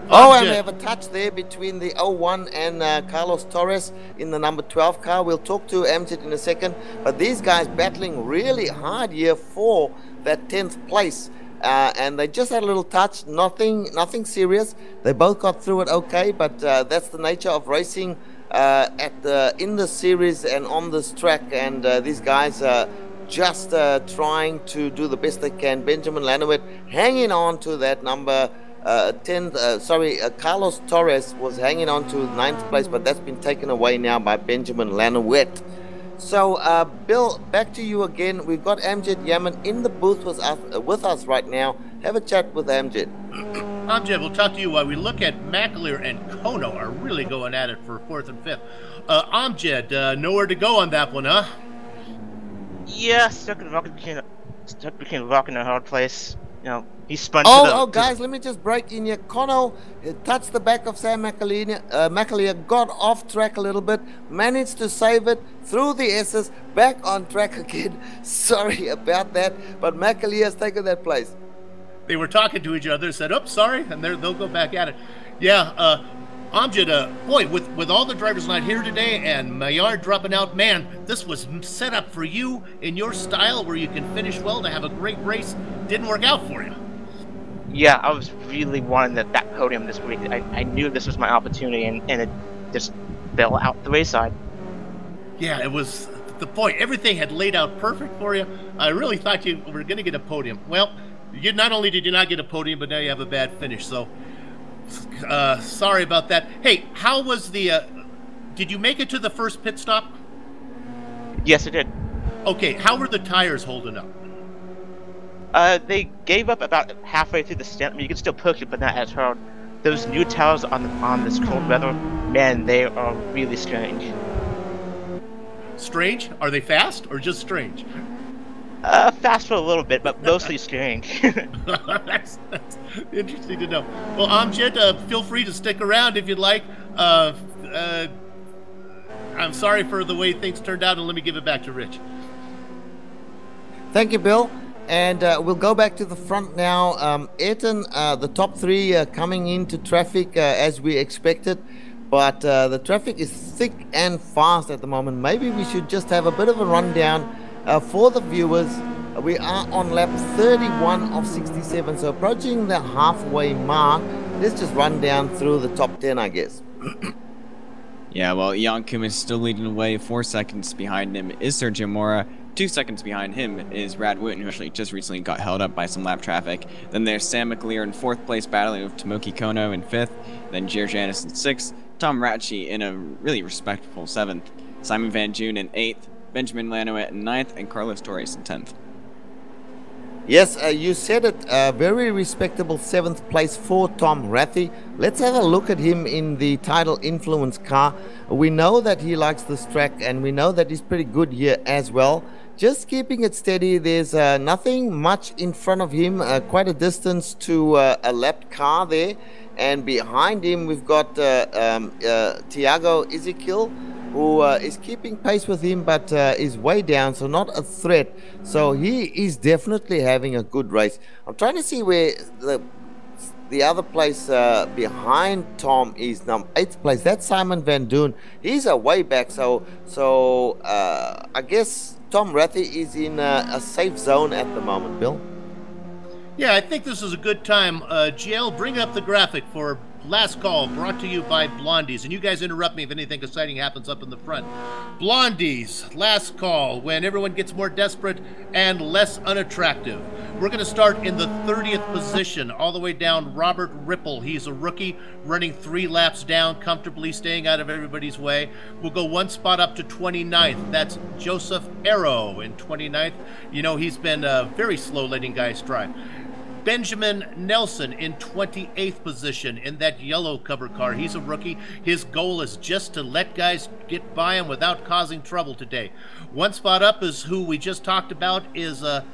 Oh, and we have a touch there between the 01 and uh, Carlos Torres in the number 12 car. We'll talk to Amjad in a second. But these guys battling really hard here for that 10th place. Uh, and they just had a little touch, nothing, nothing serious. They both got through it okay, but uh, that's the nature of racing uh, at the in the series and on this track. And uh, these guys are just uh, trying to do the best they can. Benjamin Lanowet hanging on to that number uh, 10th, uh, sorry, uh, Carlos Torres was hanging on to ninth place, but that's been taken away now by Benjamin Lanowet. So, uh, Bill, back to you again. We've got Amjad Yaman in the booth with us, uh, with us right now. Have a chat with Amjad. Amjad, we'll talk to you while we look at McAleer and Kono are really going at it for fourth and fifth. Uh, Amjad, uh, nowhere to go on that one, huh? Yeah, stuck in rock between, stuck between a rock and a hard place. You know, he spun. Oh, the, oh, guys, let me just break in here. Kono uh, touched the back of Sam McAleer, uh, McAleer, got off track a little bit, managed to save it through the S's, back on track again. Sorry about that, but McAleer has taken that place. They were talking to each other, said, "Oops, sorry," and they'll go back at it. Yeah, uh, Amjad, uh, boy, with, with all the drivers not here today and Maillard dropping out, man, this was set up for you in your style where you can finish well to have a great race. Didn't work out for you. Yeah, I was really wanting that, that podium this week. I, I knew this was my opportunity, and, and it just fell out the wayside. Yeah, it was the point. Everything had laid out perfect for you. I really thought you were going to get a podium. Well, you not only did you not get a podium, but now you have a bad finish. So uh, sorry about that. Hey, how was the? Uh, did you make it to the first pit stop? Yes, I did. Okay, how were the tires holding up? Uh, they gave up about halfway through the stint. I mean, you can still push it, but not as hard. Those new tires on on this cold weather, man, they are really strange. Strange? Are they fast or just strange? Uh, fast for a little bit, but mostly strange. that's, that's, interesting to know. Well, Amjad, uh, feel free to stick around if you'd like. Uh, uh, I'm sorry for the way things turned out, and let me give it back to Rich. Thank you, Bill. And uh, we'll go back to the front now. Um, Ayrton, uh, the top three coming into traffic uh, as we expected, but uh, the traffic is thick and fast at the moment. Maybe we should just have a bit of a rundown uh, for the viewers. We are on lap 31 of 67, so approaching the halfway mark. Let's just run down through the top 10, I guess. yeah, well, Jan is still leading the way. Four seconds behind him is Sergio Mora. Two seconds behind him is Brad Wooten, who actually just recently got held up by some lap traffic. Then there's Sam McAleer in fourth place, battling with Tomoki Kono in fifth. Then Jer Janis in sixth. Tom Ratchey in a really respectful seventh. Simon Van June in eighth. Benjamin Lanowet in ninth. And Carlos Torres in tenth. Yes, uh, you said it. A very respectable seventh place for Tom Rathie. Let's have a look at him in the title influence car. We know that he likes this track, and we know that he's pretty good here as well just keeping it steady. There's uh, nothing much in front of him, uh, quite a distance to uh, a lap car there. And behind him, we've got uh, um, uh, Tiago Ezekiel, who uh, is keeping pace with him, but is way down, so not a threat. So he is definitely having a good race. I'm trying to see where the the other place uh, behind Tom is number eighth place. That's Simon Van Doon. He's a way back, so so uh, I guess Tom Rathie is in a, a, safe zone at the moment, Bill. Yeah, I think this is a good time. Uh, GL, bring up the graphic for last call brought to you by Blondies. And you guys interrupt me if anything exciting happens up in the front. Blondies, last call when everyone gets more desperate and less unattractive. We're going to start in the 30th position, all the way down. Robert Ripple. He's a rookie, running three laps down, comfortably staying out of everybody's way. We'll go one spot up to 29th. That's Joseph Arrow in 29th. You know, he's been uh, very slow letting guys drive. Benjamin Nelson in 28th position in that yellow cover car. He's a rookie. His goal is just to let guys get by him without causing trouble today. One spot up is who we just talked about is uh,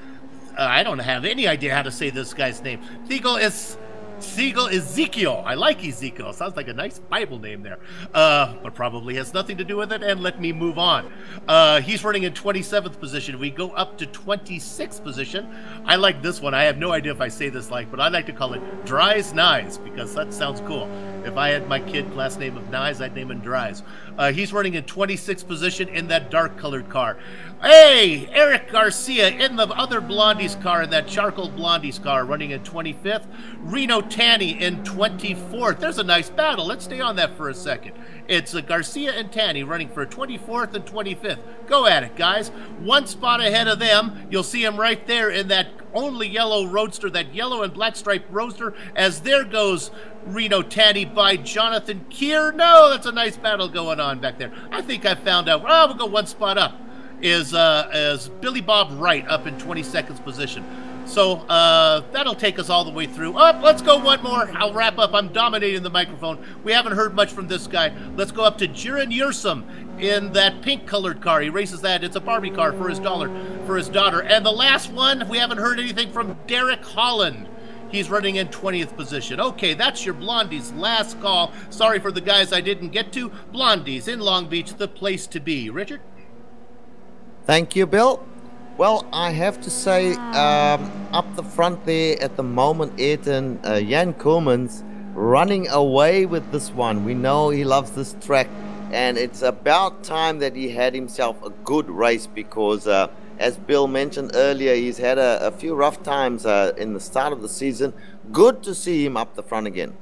uh I don't have any idea how to say this guy's name. Thiegel is Siegel Ezekiel. I like Ezekiel. Sounds like a nice Bible name there. Uh, but probably has nothing to do with it. And let me move on. Uh, he's running in 27th position. We go up to 26th position. I like this one. I have no idea if I say this like, but I like to call it Dries Nice because that sounds cool. If I had my kid last name of Nice, I'd name him Dries. Uh, he's running in 26th position in that dark colored car. Hey, Eric Garcia in the other Blondie's car, in that charcoal Blondie's car, running in 25th. Reno Tanny in 24th. There's a nice battle. Let's stay on that for a second. It's uh, Garcia and Tanny running for 24th and 25th. Go at it, guys. One spot ahead of them. You'll see him right there in that only yellow roadster, that yellow and black striped roadster, as there goes Reno Tanny by Jonathan Kier. No, that's a nice battle going on back there. I think I found out. Oh, we'll go one spot up is uh, is Billy Bob Wright up in 22nd position. So uh, that'll take us all the way through. Up, let's go one more. I'll wrap up. I'm dominating the microphone. We haven't heard much from this guy. Let's go up to Jiren Yursum in that pink-colored car. He races that. It's a Barbie car for his dollar, for his daughter. And the last one, we haven't heard anything from Derek Holland. He's running in 20th position. Okay, that's your Blondie's last call. Sorry for the guys I didn't get to. Blondie's in Long Beach, the place to be. Richard? Thank you, Bill. Well, I have to say, um, up the front there at the moment, Ayrton, uh, Jan Koemans running away with this one. We know he loves this track, and it's about time that he had himself a good race because, uh, as Bill mentioned earlier, he's had a, a few rough times uh, in the start of the season. Good to see him up the front again.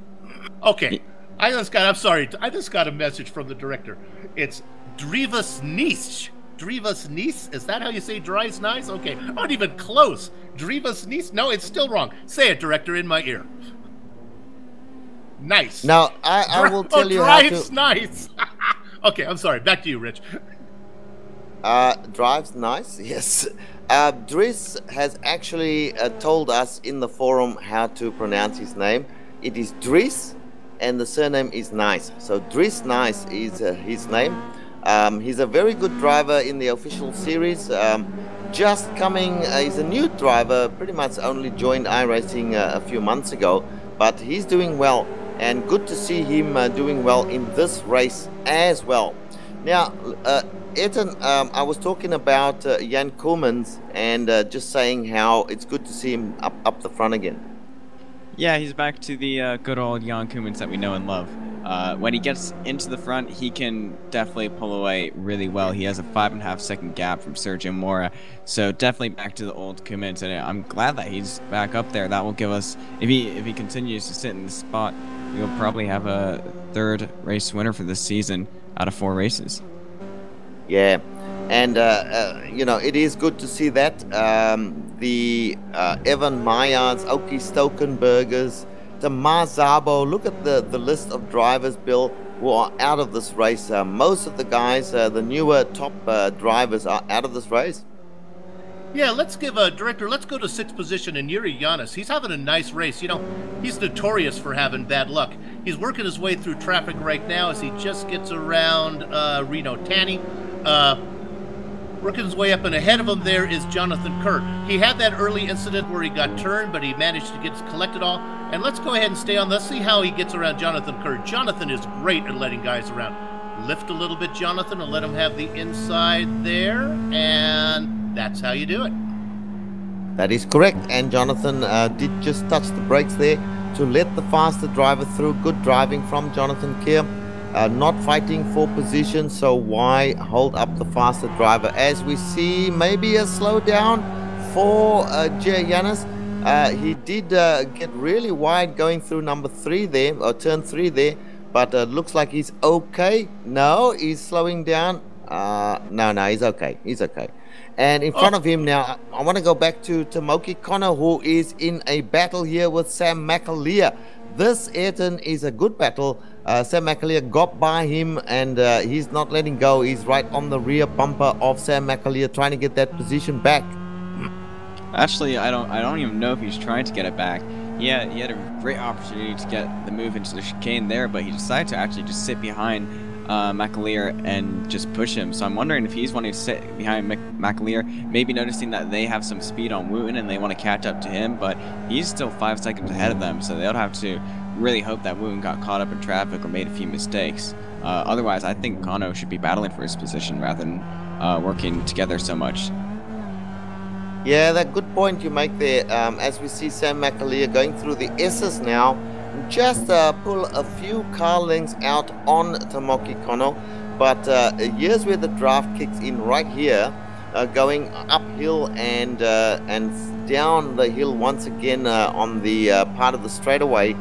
Okay. I just got, I'm sorry, I just got a message from the director. It's Drivas Niche Drivas Nice? Is that how you say dries nice? Okay, not even close. Drivas Nice? No, it's still wrong. Say it, director, in my ear. Nice. Now, I, I will tell oh, you how to... nice. okay, I'm sorry. Back to you, Rich. Uh, drives nice, yes. Uh, Dries has actually uh, told us in the forum how to pronounce his name. It is Dries, and the surname is Nice. So Dries Nice is uh, his name. Um, he's a very good driver in the official series. Um, just coming, uh, he's a new driver, pretty much only joined iRacing uh, a few months ago, but he's doing well and good to see him uh, doing well in this race as well. Now, uh, um, I was talking about uh, Jan Koemans and uh, just saying how it's good to see him up, up the front again. Yeah, he's back to the uh, good old Jan Koemans that we know and love. Uh, when he gets into the front, he can definitely pull away really well. He has a five and a half second gap from Sergio Mora, so definitely back to the old Koemans. And I'm glad that he's back up there. That will give us, if he if he continues to sit in the spot, we'll probably have a third race winner for this season out of four races. Yeah, and uh, uh, you know it is good to see that um, the uh, Evan Maillards, Oki Stokenbergers to Marzabo. Look at the, the list of drivers, Bill, who are out of this race. Uh, most of the guys, uh, the newer top uh, drivers, are out of this race. Yeah, let's give a director. Let's go to sixth position and Yuri Yanis. He's having a nice race. You know, he's notorious for having bad luck. He's working his way through traffic right now as he just gets around Reno Tanny. Uh, Working his way up, and ahead of him there is Jonathan Kerr. He had that early incident where he got turned, but he managed to get collected all. And let's go ahead and stay on. Let's see how he gets around Jonathan Kerr. Jonathan is great at letting guys around. Lift a little bit, Jonathan, and let him have the inside there. And that's how you do it. That is correct. And Jonathan uh, did just touch the brakes there to let the faster driver through. Good driving from Jonathan Kerr uh, not fighting for position so why hold up the faster driver as we see maybe a slowdown for uh, Jay Uh, he did uh, get really wide going through number three there, or turn three there, but uh, looks like he's okay. No, he's slowing down. Uh, no, no, he's okay. He's okay. And in front of him now, I want to go back to Tomoki Kono, who is in a battle here with Sam McAleer. This Ayrton is a good battle. Uh, Sam McAleer got by him and uh, he's not letting go. He's right on the rear bumper of Sam McAleer, trying to get that position back. Actually, I don't I don't even know if he's trying to get it back. He had, he had a great opportunity to get the move into the chicane there, but he decided to actually just sit behind uh, McAleer and just push him. So I'm wondering if he's wanting to sit behind Mc McAleer, maybe noticing that they have some speed on Wooten and they want to catch up to him, but he's still five seconds ahead of them, so they'll have to really hope that Wooten got caught up in traffic or made a few mistakes. Uh, otherwise, I think Kono should be battling for his position rather than uh, working together so much. Yeah, that good point you make there. Um, as we see Sam McAleer going through the S's now, just uh, pull a few car lengths out on Tomoki Kono. But uh, here's where the draft kicks in right here, uh, going uphill and uh, and down the hill once again on the part of the straightaway.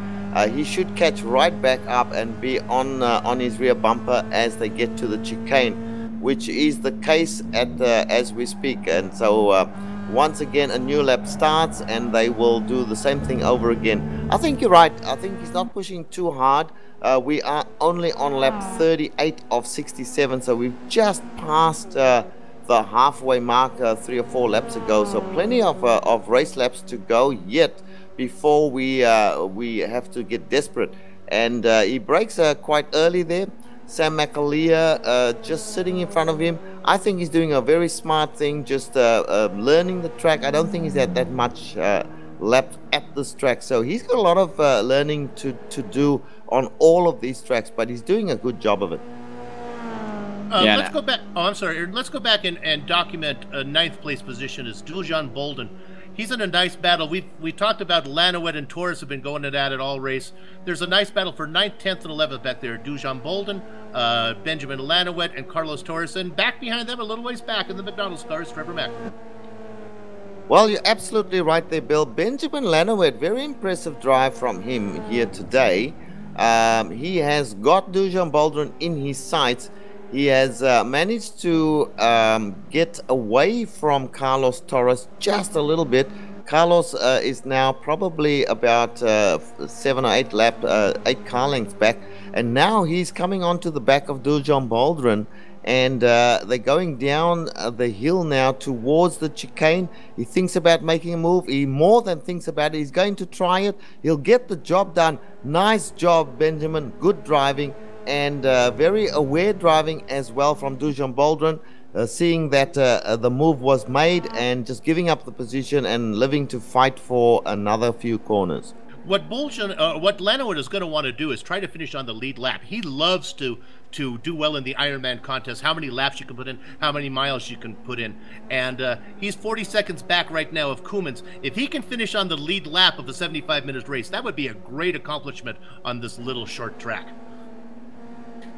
He should catch right back up and be on on his rear bumper as they get to the chicane, which is the case at as we speak. And so once again a new lap starts and they will do the same thing over again. I think you're right. I think he's not pushing too hard. Uh, we are only on lap 38 of 67, so we've just passed uh, the halfway mark uh, three or four laps ago. So plenty of, uh, of race laps to go yet before we uh, we have to get desperate. And uh, he breaks quite early there. Sam McAleer uh, just sitting in front of him. I think he's doing a very smart thing, just uh, uh, learning the track. I don't think he's had that much uh, left at this track, so he's got a lot of uh, learning to, to do on all of these tracks, but he's doing a good job of it. Uh, yeah, let's go back. Oh, I'm sorry. Let's go back and, and document a ninth place position as Dujon Boldrin he's in a nice battle. We we talked about Lanowet and Torres have been going at it all race. There's a nice battle for 9th, 10th, and 11th back there. Dujon Boldrin, uh, Benjamin Lanowet, and Carlos Torres. And back behind them, a little ways back in the McDonald's car is Trevor Mack. Well, you're absolutely right there, Bill. Benjamin Lanowet, very impressive drive from him here today. Um, he has got Dujon Boldrin in his sights. He has uh, managed to um, get away from Carlos Torres just a little bit. Carlos uh, is now probably about uh, seven or eight lap, uh, eight car lengths back, and now he's coming onto the back of Dujon Boldrin, and uh, they're going down uh, the hill now towards the chicane. He thinks about making a move. He more than thinks about it. He's going to try it. He'll get the job done. Nice job, Benjamin. Good driving and uh, very aware driving as well from Dujon Boldrin, uh, seeing that uh, uh, the move was made and just giving up the position and living to fight for another few corners. What Boljan, uh, what is going to want to do is try to finish on the lead lap. He loves to to do well in the Ironman contest. How many laps you can put in, how many miles you can put in, and uh, he's 40 seconds back right now of Koemans. If he can finish on the lead lap of a 75 minute race, that would be a great accomplishment on this little short track.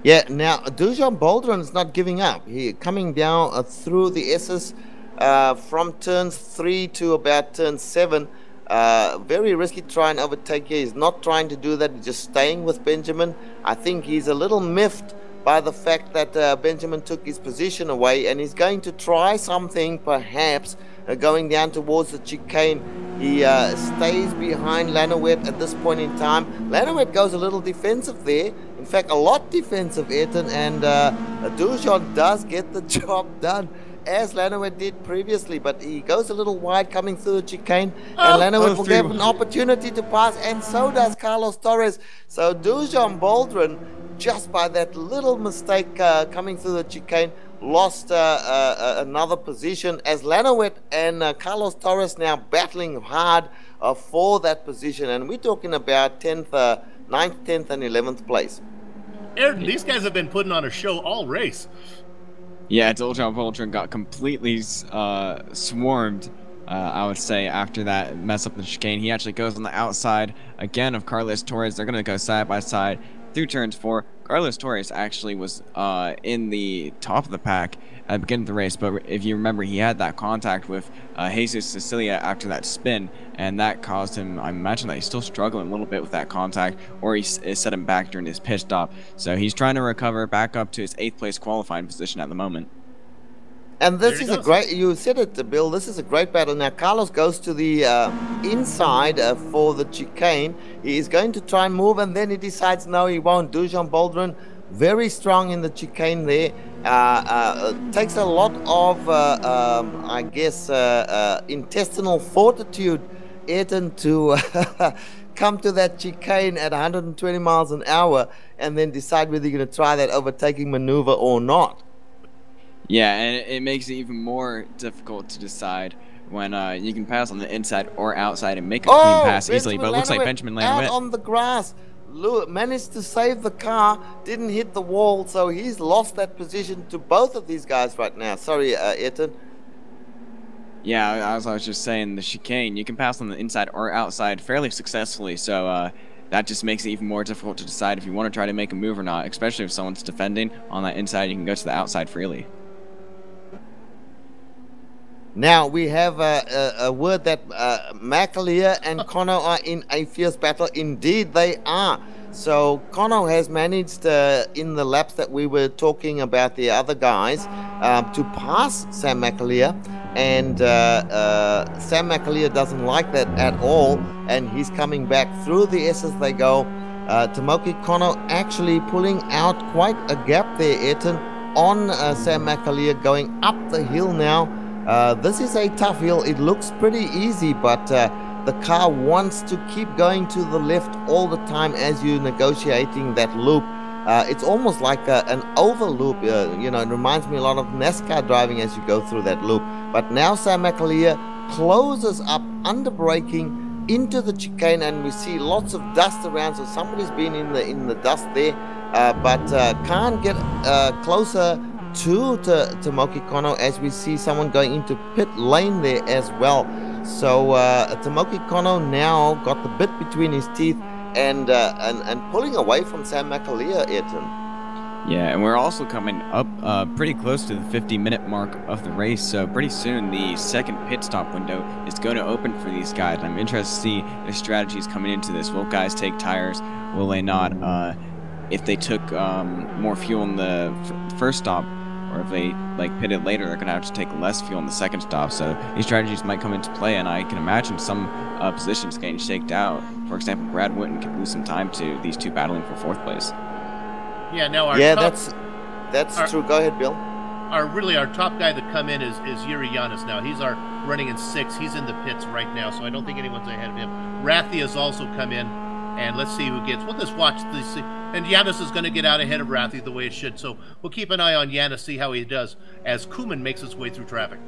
Yeah, now Dujon Boldrin is not giving up. He coming down uh, through the S's uh, from turn three to about turn seven. Uh, very risky try and overtake here. He's not trying to do that. He's just staying with Benjamin. I think he's a little miffed by the fact that uh, Benjamin took his position away and he's going to try something perhaps uh, going down towards the chicane. He uh, stays behind Lanowet at this point in time. Lanowet goes a little defensive there. In fact, a lot defensive, Ayrton. And uh, Dujon does get the job done as Lanowet did previously, but he goes a little wide coming through the chicane, and oh, Lanowet will get an opportunity to pass, and so does Carlos Torres. So Dujon Boldrin, just by that little mistake uh, coming through the chicane, lost uh, uh, another position as Lanowet and uh, Carlos Torres now battling hard uh, for that position, and we're talking about 10th, 9th, 10th, and 11th place. Aaron, these guys have been putting on a show all race. Yeah, Dujon Boldrin got completely uh, swarmed. Uh, I would say after that mess up the chicane, he actually goes on the outside again of Carlos Torres. They're going to go side by side through turns four. Carlos Torres actually was uh, in the top of the pack at the beginning of the race. But if you remember, he had that contact with uh, Jesus Cecilia after that spin, and that caused him. I imagine that he's still struggling a little bit with that contact, or he it set him back during his pit stop. So he's trying to recover back up to his eighth place qualifying position at the moment. And this There is he a great, you said it, Bill, this is a great battle. Now, Carlos goes to the uh, inside uh, for the chicane. He is going to try and move, and then he decides no, he won't. Dujon Boldrin, very strong in the chicane there. Uh, uh, takes a lot of, uh, um, I guess, uh, uh, intestinal fortitude, Ayrton, to come to that chicane at 120 miles an hour and then decide whether you're going to try that overtaking maneuver or not. Yeah, and it, makes it even more difficult to decide when uh, you can pass on the inside or outside and make a clean pass easily. But it looks like Benjamin Oh, out on the grass. Managed to save the car, didn't hit the wall, so he's lost that position to both of these guys right now. Sorry, uh, Ayrton. Yeah, as I was just saying, the chicane, you can pass on the inside or outside fairly successfully, so uh, that just makes it even more difficult to decide if you want to try to make a move or not, especially if someone's defending on that inside, you can go to the outside freely. Now we have a, a, a word that uh, and Kono are in a fierce battle. Indeed, they are. So Kono has managed uh, in the laps that we were talking about the other guys um, to pass Sam McAleer, and uh, uh, Sam McAleer doesn't like that at all, and he's coming back through the S's they go. Uh, Tomoki Kono actually pulling out quite a gap there, Ayrton, on uh, Sam McAleer going up the hill now. Uh, this is a tough hill. It looks pretty easy, but uh, the car wants to keep going to the left all the time as you're negotiating that loop. Uh, it's almost like a, an oval loop. Uh, you know, it reminds me a lot of NASCAR driving as you go through that loop. But now Sam McAleer closes up under braking into the chicane, and we see lots of dust around. So somebody's been in the in the dust there, uh, but uh, can't get uh, closer to, to Tomoki Kono as we see someone going into pit lane there as well. So uh, Tomoki Kono now got the bit between his teeth and uh, and, and pulling away from Sam McAleer, Ayrton. Yeah, and we're also coming up uh, pretty close to the 50 minute mark of the race, so pretty soon the second pit stop window is going to open for these guys. I'm interested to see their strategies coming into this. Will guys take tires? Will they not? Uh, if they took um, more fuel in the first stop, or if they like pit it later, they're gonna have to take less fuel in the second stop. So these strategies might come into play, and I can imagine some uh, positions getting shaked out. For example, Brad Wooten could lose some time to these two battling for fourth place. Yeah, no, our yeah, top, that's that's Our- true. Go ahead, Bill. our really our top guy that come in is is Yuri Yanis now. He's our running in six. He's in the pits right now, so I don't think anyone's ahead of him. Rathi has also come in, and let's see who gets. We'll just watch this. And Yanis is going to get out ahead of Rathi the way it should. So we'll keep an eye on Yanis, see how he does as Koeman makes his way through traffic.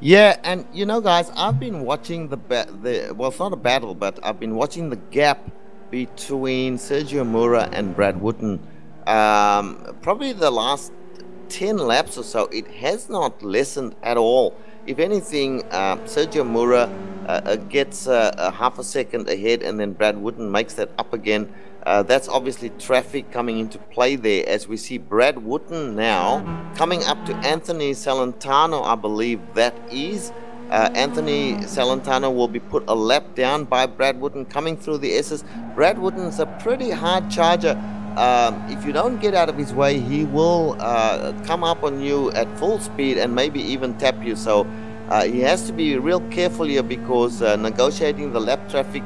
Yeah, and you know, guys, I've been watching the the well, it's not a battle, but I've been watching the gap between Sergio Mura and Brad Wooten. Um, probably the last ten laps or so, it has not lessened at all. If anything, um, Sergio Mura uh, uh, gets uh, a half a second ahead, and then Brad Wooten makes that up again. Uh, that's obviously traffic coming into play there as we see Brad Wooten now coming up to Anthony Salentano, I believe that is. Uh, Anthony Salentano will be put a lap down by Brad Wooten coming through the S's. Brad Wooten's a pretty hard charger. Um, if you don't get out of his way, he will uh, come up on you at full speed and maybe even tap you. So uh, he has to be real careful here because uh, negotiating the lap traffic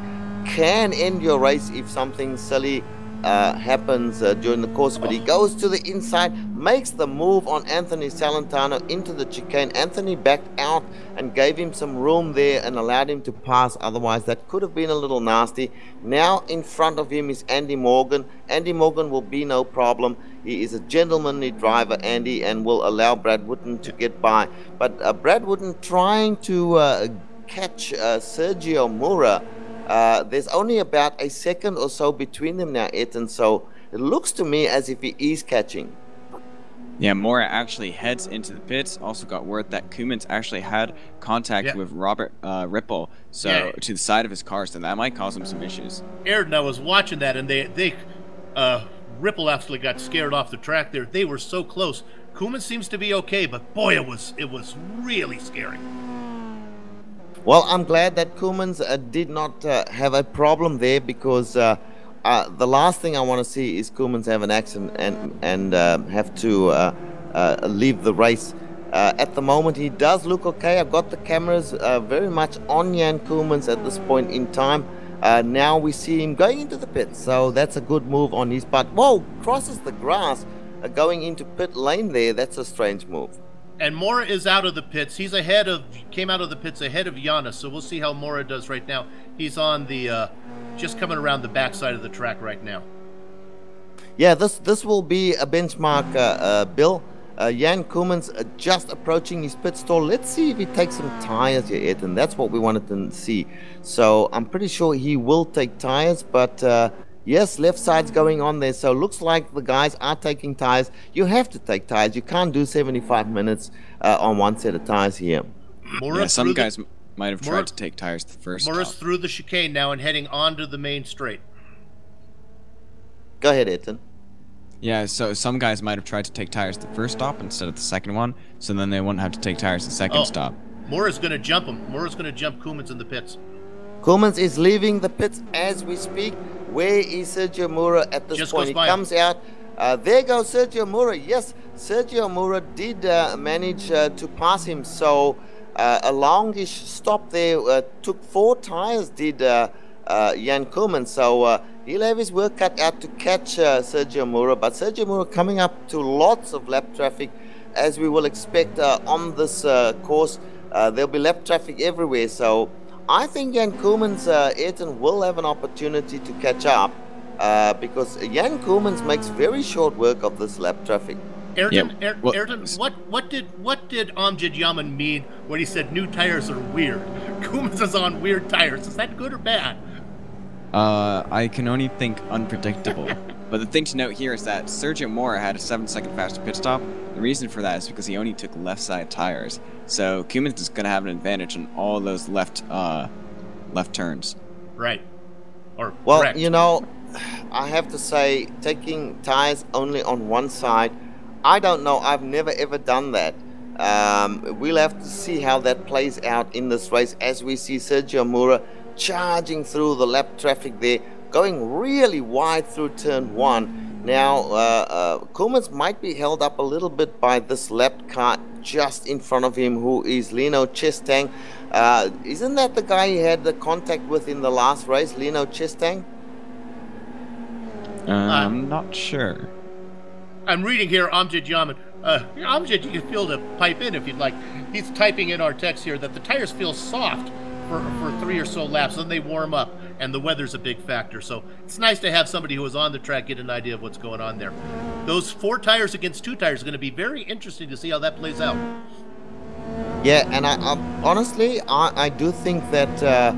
can end your race if something silly uh, happens uh, during the course. But he goes to the inside, makes the move on Anthony Salentano into the chicane. Anthony backed out and gave him some room there and allowed him to pass. Otherwise, that could have been a little nasty. Now in front of him is Andy Morgan. Andy Morgan will be no problem. He is a gentlemanly driver, Andy, and will allow Brad Wooten to get by. But uh, Brad Wooten trying to uh, catch uh, Sergio Mura. Uh, there's only about a second or so between them now, Ayrton. So it looks to me as if he is catching. Yeah, Mora actually heads into the pits. Also got word that Koemans actually had contact Yeah. with Robert uh, Ripple, so Yeah. to the side of his car, so that might cause him some issues. Ayrton, I was watching that, and they they uh, Ripple actually got scared off the track there. They were so close. Koeman seems to be okay, but boy, it was it was really scary. Well, I'm glad that Koemans uh, did not uh, have a problem there because uh, uh the last thing I want to see is Koemans have an accident and and um, have to uh, uh, leave the race. at the moment, he does look okay. I've got the cameras very much on Jan Koemans at this point in time. now we see him going into the pit, so that's a good move on his part. Whoa, crosses the grass going into pit lane there. That's a strange move and Mora is out of the pits. He's ahead of came out of the pits ahead of Giannis. So we'll see how Mora does right now. He's on the uh, just coming around the backside of the track right now. Yeah, this this will be a benchmark, uh, uh, Bill. Uh, Jan Koemans uh, just approaching his pit stall. Let's see if he takes some tires Ed, and that's what we wanted to see. So I'm pretty sure he will take tires, but uh, Yes, left side's going on there, so looks like the guys are taking tires. You have to take tires. You can't do 75 minutes uh, on one set of tires here. yeah, some guys the, might have tried to take tires the first Morris stop. through the chicane now and heading onto the main straight. Go ahead, Ethan. Yeah, so some guys might have tried to take tires the first stop instead of the second one, so then they wouldn't have to take tires the second oh, stop. Morris is going to jump him. Morris is going to jump Koemans in the pits. Koemans is leaving the pits as we speak. Where is Sergio Mura at this Just point? He comes out. Uh, there goes Sergio Mura. Yes, Sergio Mura did uh, manage uh, to pass him. So uh, a longish stop there. Uh, took four tires, did uh, Jan Koeman. So he'll have his work cut out to catch Sergio Mura. But Sergio Mura coming up to lots of lap traffic, as we will expect on this course. there'll be lap traffic everywhere. So I think Jan Koemans, uh, Ayrton will have an opportunity to catch up uh, because Jan Koemans makes very short work of this lap traffic. Ayrton, yep. Ayrton, well, Ayrton, what what did what did Amjad Yaman mean when he said new tires are weird? Koemans is on weird tires. Is that good or bad? Uh, I can only think unpredictable. but the thing to note here is that Sergio Mora had a seven second faster pit stop. The reason for that is because he only took left side tires. So Koemans is going to have an advantage on all those left uh, left turns. Right. Or well, correct. you know, I have to say, taking tires only on one side, I don't know. I've never ever done that. Um, we'll have to see how that plays out in this race as we see Sergio Mura charging through the lap traffic there, going really wide through turn one. Now, uh, uh, might be held up a little bit by this lap car just in front of him, who is Lino Chestang. Uh, isn't that the guy he had the contact with in the last race, Lino Chestang? Uh, I'm not sure. I'm reading here, Amjad Yaman. Uh, Amjad, you can feel to pipe in if you'd like. He's typing in our text here that the tires feel soft for, for three or so laps, then they warm up, and the weather's a big factor. So it's nice to have somebody who is on the track get an idea of what's going on there. Those four tires against two tires are going to be very interesting to see how that plays out. Yeah, and I, I honestly, I, I, do think that uh,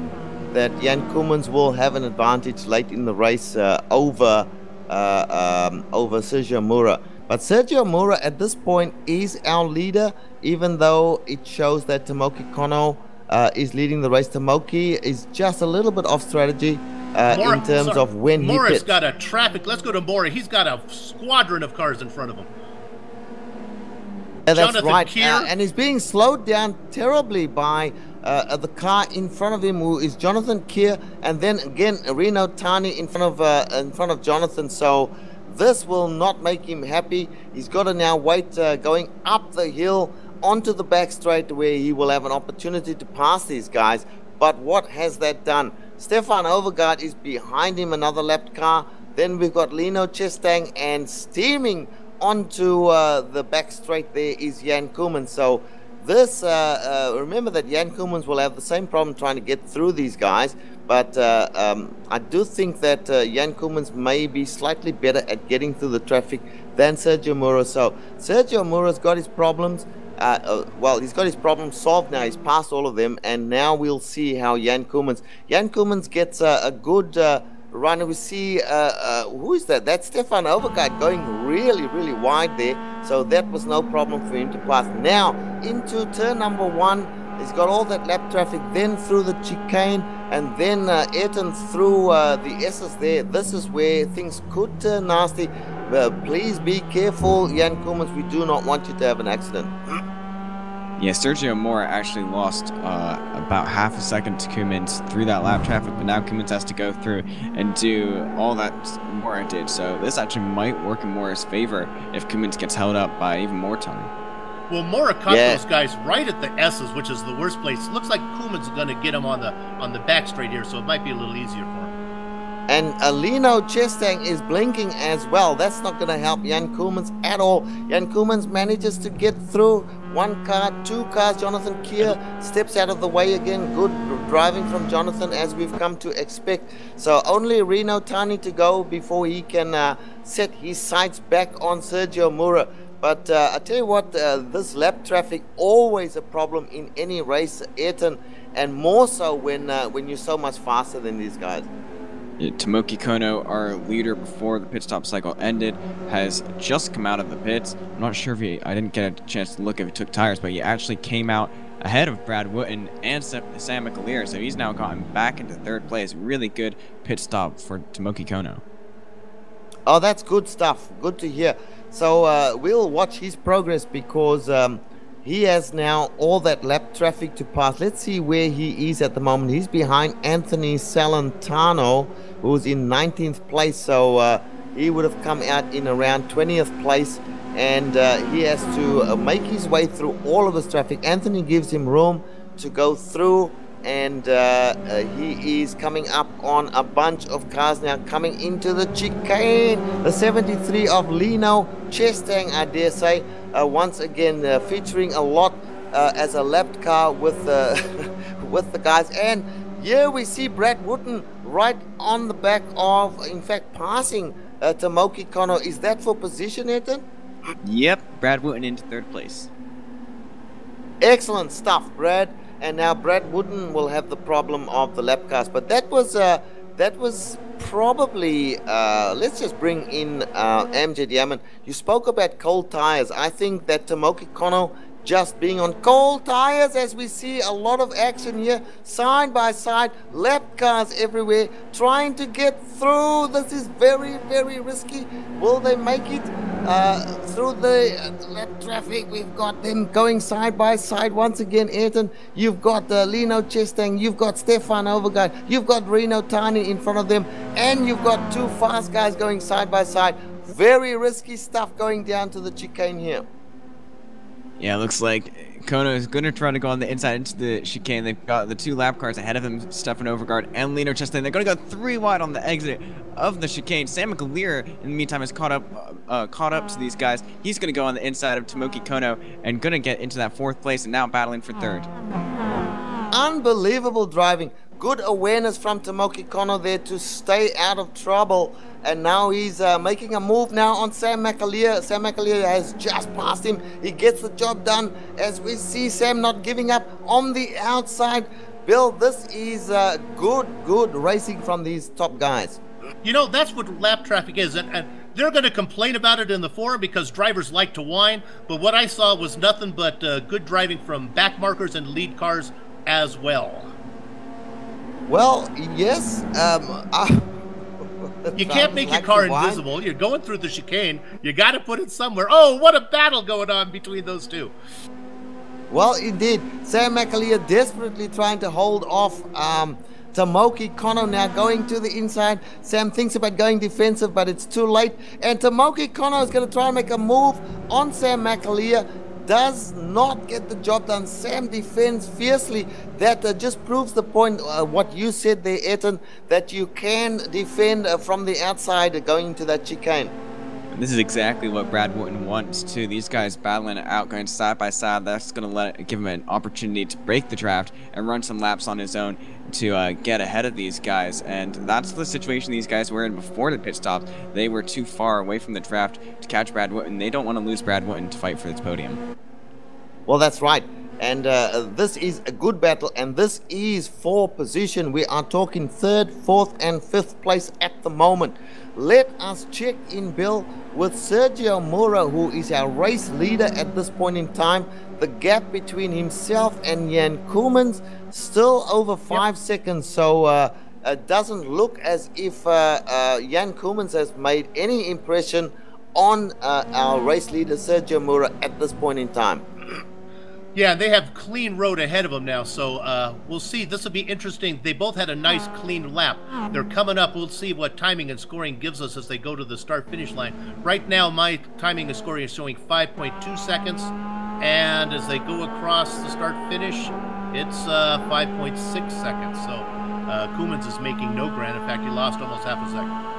that Jan Koemans will have an advantage late in the race uh, over uh, um, over Sergio Mura. But Sergio Mura at this point is our leader, even though it shows that Tomoki Kono uh, is leading the race. Tomoki is just a little bit off strategy uh, Mora, in terms sorry, of when he Mora's pits. got a traffic. Let's go to Mora. He's got a squadron of cars in front of him. Yeah, that's Jonathan right. Uh, and he's being slowed down terribly by uh, the car in front of him, who is Jonathan Kier, and then again Reno Tani in front of uh, in front of Jonathan. So this will not make him happy. He's got to now wait uh, going up the hill onto the back straight where he will have an opportunity to pass these guys. But what has that done? Stefan Overgaard is behind him, another lap car. Then we've got Lino Chestang and steaming onto uh, the back straight there is Jan Koeman. So this, uh, uh, remember that Jan Koemans will have the same problem trying to get through these guys. But uh, um, I do think that uh, Jan Koemans may be slightly better at getting through the traffic than Sergio Mura. So Sergio Mura's got his problems. Uh, uh, well, he's got his problems solved now. He's passed all of them, and now we'll see how Jan Koemans. Jan Koemans gets a, a good uh, run. We see uh, uh, who is that? That's Stefan Overgaard going really, really wide there. So that was no problem for him to pass. Now into turn number one. He's got all that lap traffic, then through the chicane, and then uh, Ayrton through uh, the S's there. This is where things could turn nasty. uh, please be careful, Jan Koemans. We do not want you to have an accident. Yeah, Sergio Mora actually lost uh, about half a second to Koemans through that lap traffic, but now Koemans has to go through and do all that Mora did. So this actually might work in Mora's favor if Koemans gets held up by even more time. Well, Mora caught Yeah. those guys right at the S's, which is the worst place. Looks like Koemans going to get him on the on the back straight here, so it might be a little easier for him. And Alino Chestang is blinking as well. That's not going to help Jan Koemans at all. Jan Koemans manages to get through one car, two cars. Jonathan Kier steps out of the way again. Good driving from Jonathan as we've come to expect. So only Reno Tani to go before he can uh, set his sights back on Sergio Mura. But uh, I tell you what, uh, this lap traffic always a problem in any race, Ayrton, and more so when uh, when you're so much faster than these guys. Yeah, Tomoki Kono, our leader before the pit stop cycle ended, has just come out of the pits. I'm not sure if he, I didn't get a chance to look if he took tires, but he actually came out ahead of Brad Wooten and Sa- Sam McAleer, so he's now gotten back into third place. Really good pit stop for Tomoki Kono. Oh, that's good stuff. Good to hear. So uh, we'll watch his progress because um, he has now all that lap traffic to pass. Let's see where he is at the moment. He's behind Anthony Salentano, who's in 19th place. So uh, he would have come out in around 20th place. And uh, he has to uh, make his way through all of this traffic. Anthony gives him room to go through and uh, uh, he is coming up on a bunch of cars now coming into the chicane the 73 of Lino Chestang I dare say uh, once again uh, featuring a lot uh, as a lapped car with uh, with the guys and here we see Brad Wooten right on the back of in fact passing uh, Tomoki Kono is that for position Ethan? Yep, Brad Wooten into third place. Excellent stuff, Brad. And now Brad Wooten will have the problem of the lap cars. But that was uh, that was probably uh, let's just bring in uh, Amjad Yaman. You spoke about cold tires. I think that Tomoki Kono just being on cold tires as we see a lot of action here side by side lap cars everywhere trying to get through. This is very very risky. Will they make it uh, through the uh, lap traffic? We've got them going side by side once again Ayrton. You've got uh, Lino Chestang you've got Stefan Overgaard you've got Reno Tani in front of them and you've got two fast guys going side by side. Very risky stuff going down to the chicane here Yeah, looks like Kono is going to try to go on the inside into the chicane. They've got the two lap cars ahead of him, Stefan Overgaard and Lino Chestang. They're going to go three wide on the exit of the chicane. Sam McAleer, in the meantime, has caught up uh, caught up to these guys. He's going to go on the inside of Tomoki Kono and going to get into that fourth place and now battling for third. Unbelievable driving. Good awareness from Tomoki Kono there to stay out of trouble. And now he's uh, making a move now on Sam McAleer. Sam McAleer has just passed him. He gets the job done as we see Sam not giving up on the outside. Bill, this is uh, good, good racing from these top guys. You know, that's what lap traffic is, and, and they're going to complain about it in the forum because drivers like to whine. But what I saw was nothing but uh, good driving from back markers and lead cars as well. Well, yes. Um, I, You can't make your car invisible. You're going through the chicane. You got to put it somewhere. Oh, what a battle going on between those two. Well, indeed, Sam McAleer desperately trying to hold off um, Tomoki Kono now going to the inside. Sam thinks about going defensive, but it's too late. And Tomoki Kono is going to try and make a move on Sam McAleer. Does not get the job done. Sam defends fiercely. That uh, just proves the point, uh, what you said there, Eton, that you can defend uh, from the outside going into that chicane. This is exactly what Brad Wooten wants too. These guys battling it out, going side by side. That's going to let give him an opportunity to break the draft and run some laps on his own to uh, get ahead of these guys. And that's the situation these guys were in before the pit stops. They were too far away from the draft to catch Brad Wooten. They don't want to lose Brad Wooten to fight for this podium. Well, that's right. And uh, this is a good battle, and this is for position. We are talking third, fourth, and fifth place at the moment. Let us check in, Bill, with Sergio Mora, who is our race leader at this point in time. The gap between himself and Jan Koemans still over five seconds, so uh, it doesn't look as if uh, uh, Jan Koemans has made any impression on uh, our race leader Sergio Mura at this point in time. Yeah, they have clean road ahead of them now, so uh, we'll see. This will be interesting. They both had a nice clean lap. They're coming up. We'll see what timing and scoring gives us as they go to the start finish line. Right now, my timing and scoring is showing 5.2 seconds, and as they go across the start finish, it's uh, 5.6 seconds. So uh, Koemans is making no ground. In fact, he lost almost half a second.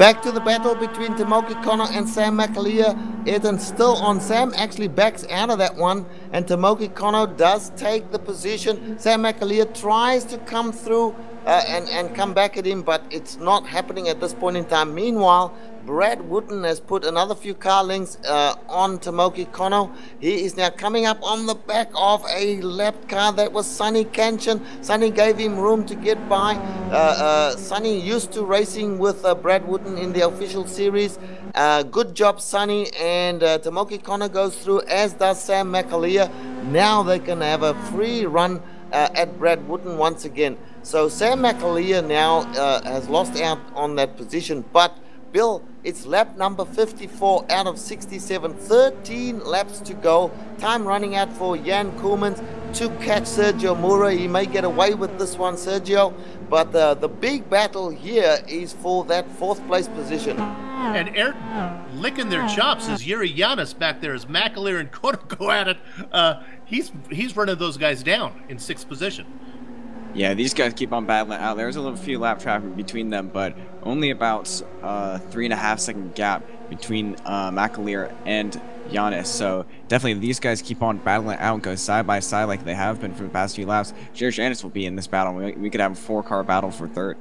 Back to the battle between Tomoki Kono and Sam McAleer. Ayrton still on. Sam actually backs out of that one, and Tomoki Kono does take the position. Sam McAleer tries to come through uh, and, and come back at him, but it's not happening at this point in time. Meanwhile, Brad Wooten has put another few car lengths uh, on Tomoki Kono. He is now coming up on the back of a lap car that was Sonny Kanchan. Sonny gave him room to get by. Uh, uh, Sonny used to racing with uh, Brad Wooten in the official series. Uh, good job, Sonny. And uh, Tomoki Kono goes through, as does Sam McAleer. Now they can have a free run at Brad Wooten once again. So Sam McAleer now has lost out on that position, but Bill, it's lap number 54 out of 67. 13 laps to go. Time running out for Jan Koemans to catch Sergio Mura. He may get away with this one, Sergio. But uh, the big battle here is for that fourth place position. And Ayrton licking their chops is Yuri Yanis back there as McAleer and Kono go at it. Uh, he's, he's running those guys down in sixth position. Yeah, these guys keep on battling out. There's a little few lap traffic between them, but only about uh, three and a half second gap between uh, McAleer and Yanis. So definitely these guys keep on battling out, and go side by side like they have been for the past few laps. Jared Yanis will be in this battle. We, we could have a four car battle for third.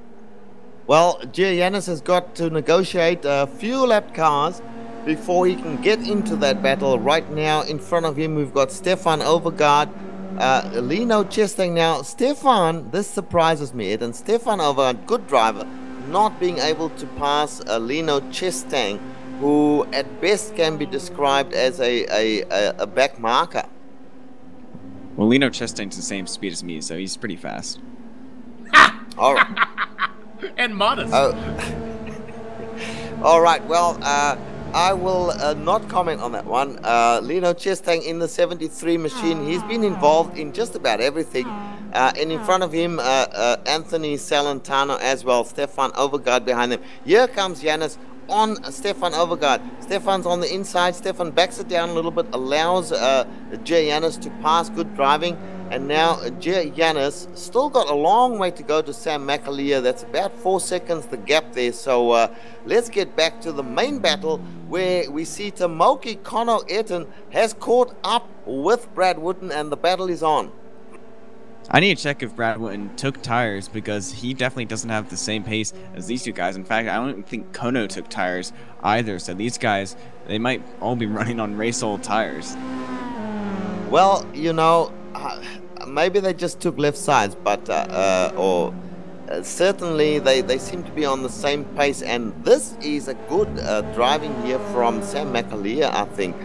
Well, Jerry Yanis has got to negotiate a few lap cars before he can get into that battle. Right now, in front of him, we've got Stefan Overgaard uh, Lino Chestang now, Stefan, this surprises me, and Stefan over a good driver, not being able to pass uh, Lino Chestang, who at best can be described as a, a, a, back marker. Well, Lino Chestang's the same speed as me, so he's pretty fast. All right. and modest. Oh. All right, well, uh, I will uh, not comment on that one. Uh, Lino Chestang in the 73 machine, he's been involved in just about everything. Uh, and in front of him, uh, uh, Anthony Salentano as well, Stefan Overgaard behind them. Here comes Yanis on Stefan Overgaard. Stefan's on the inside. Stefan backs it down a little bit, allows uh, Jay Yanis to pass. Good driving. And now Yanis still got a long way to go to Sam McAleer. That's about four seconds the gap there. So uh, let's get back to the main battle where we see Tomoki Kono Eton has caught up with Brad Wooten and the battle is on. I need to check if Brad Wooten took tires because he definitely doesn't have the same pace as these two guys. In fact, I don't think Kono took tires either. So these guys, they might all be running on race old tires. Well, you know, uh, maybe they just took left sides, but uh, uh, or uh, certainly they, they seem to be on the same pace. And this is a good driving here from Sam McAleer, I think.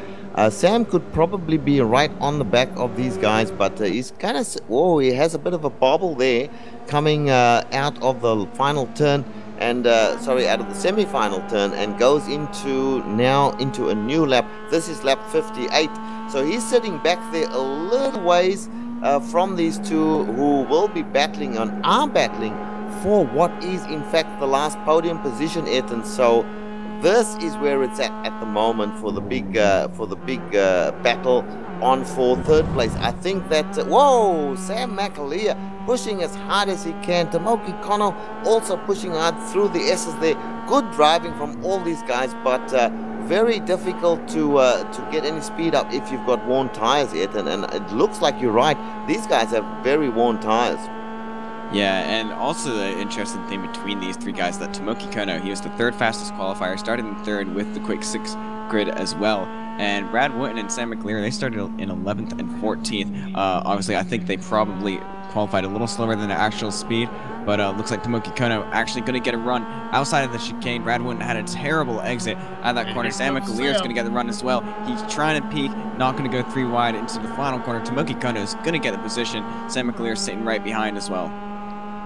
Sam could probably be right on the back of these guys, but he's kind of oh he has a bit of a bobble there coming out of the final turn and uh, sorry out of the semi-final turn and goes into now into a new lap this is lap 58 so he's sitting back there a little ways uh, from these two who will be battling and are battling for what is in fact the last podium position Ayrton so this is where it's at at the moment for the big uh, for the big uh, battle on for third place. I think that uh, whoa Sam McAleer pushing as hard as he can. Tomoki Kono also pushing hard through the S's there. Good driving from all these guys but uh, very difficult to uh, to get any speed up if you've got worn tires yet and, and it looks like you're right these guys have very worn tires yeah, and also the interesting thing between these three guys that Tomoki Kono, he was the third fastest qualifier, started in third with the quick six grid as well. And Brad Wooten and Sam McAleer, they started in 11th and 14th. Uh, obviously, I think they probably qualified a little slower than the actual speed, but uh, looks like Tomoki Kono actually going to get a run outside of the chicane. Brad Wooten had a terrible exit out of that corner. Sam McAleer is going to get the run as well. He's trying to peak, not going to go three wide into the final corner. Tomoki Kono is going to get the position. Sam McAleer sitting right behind as well.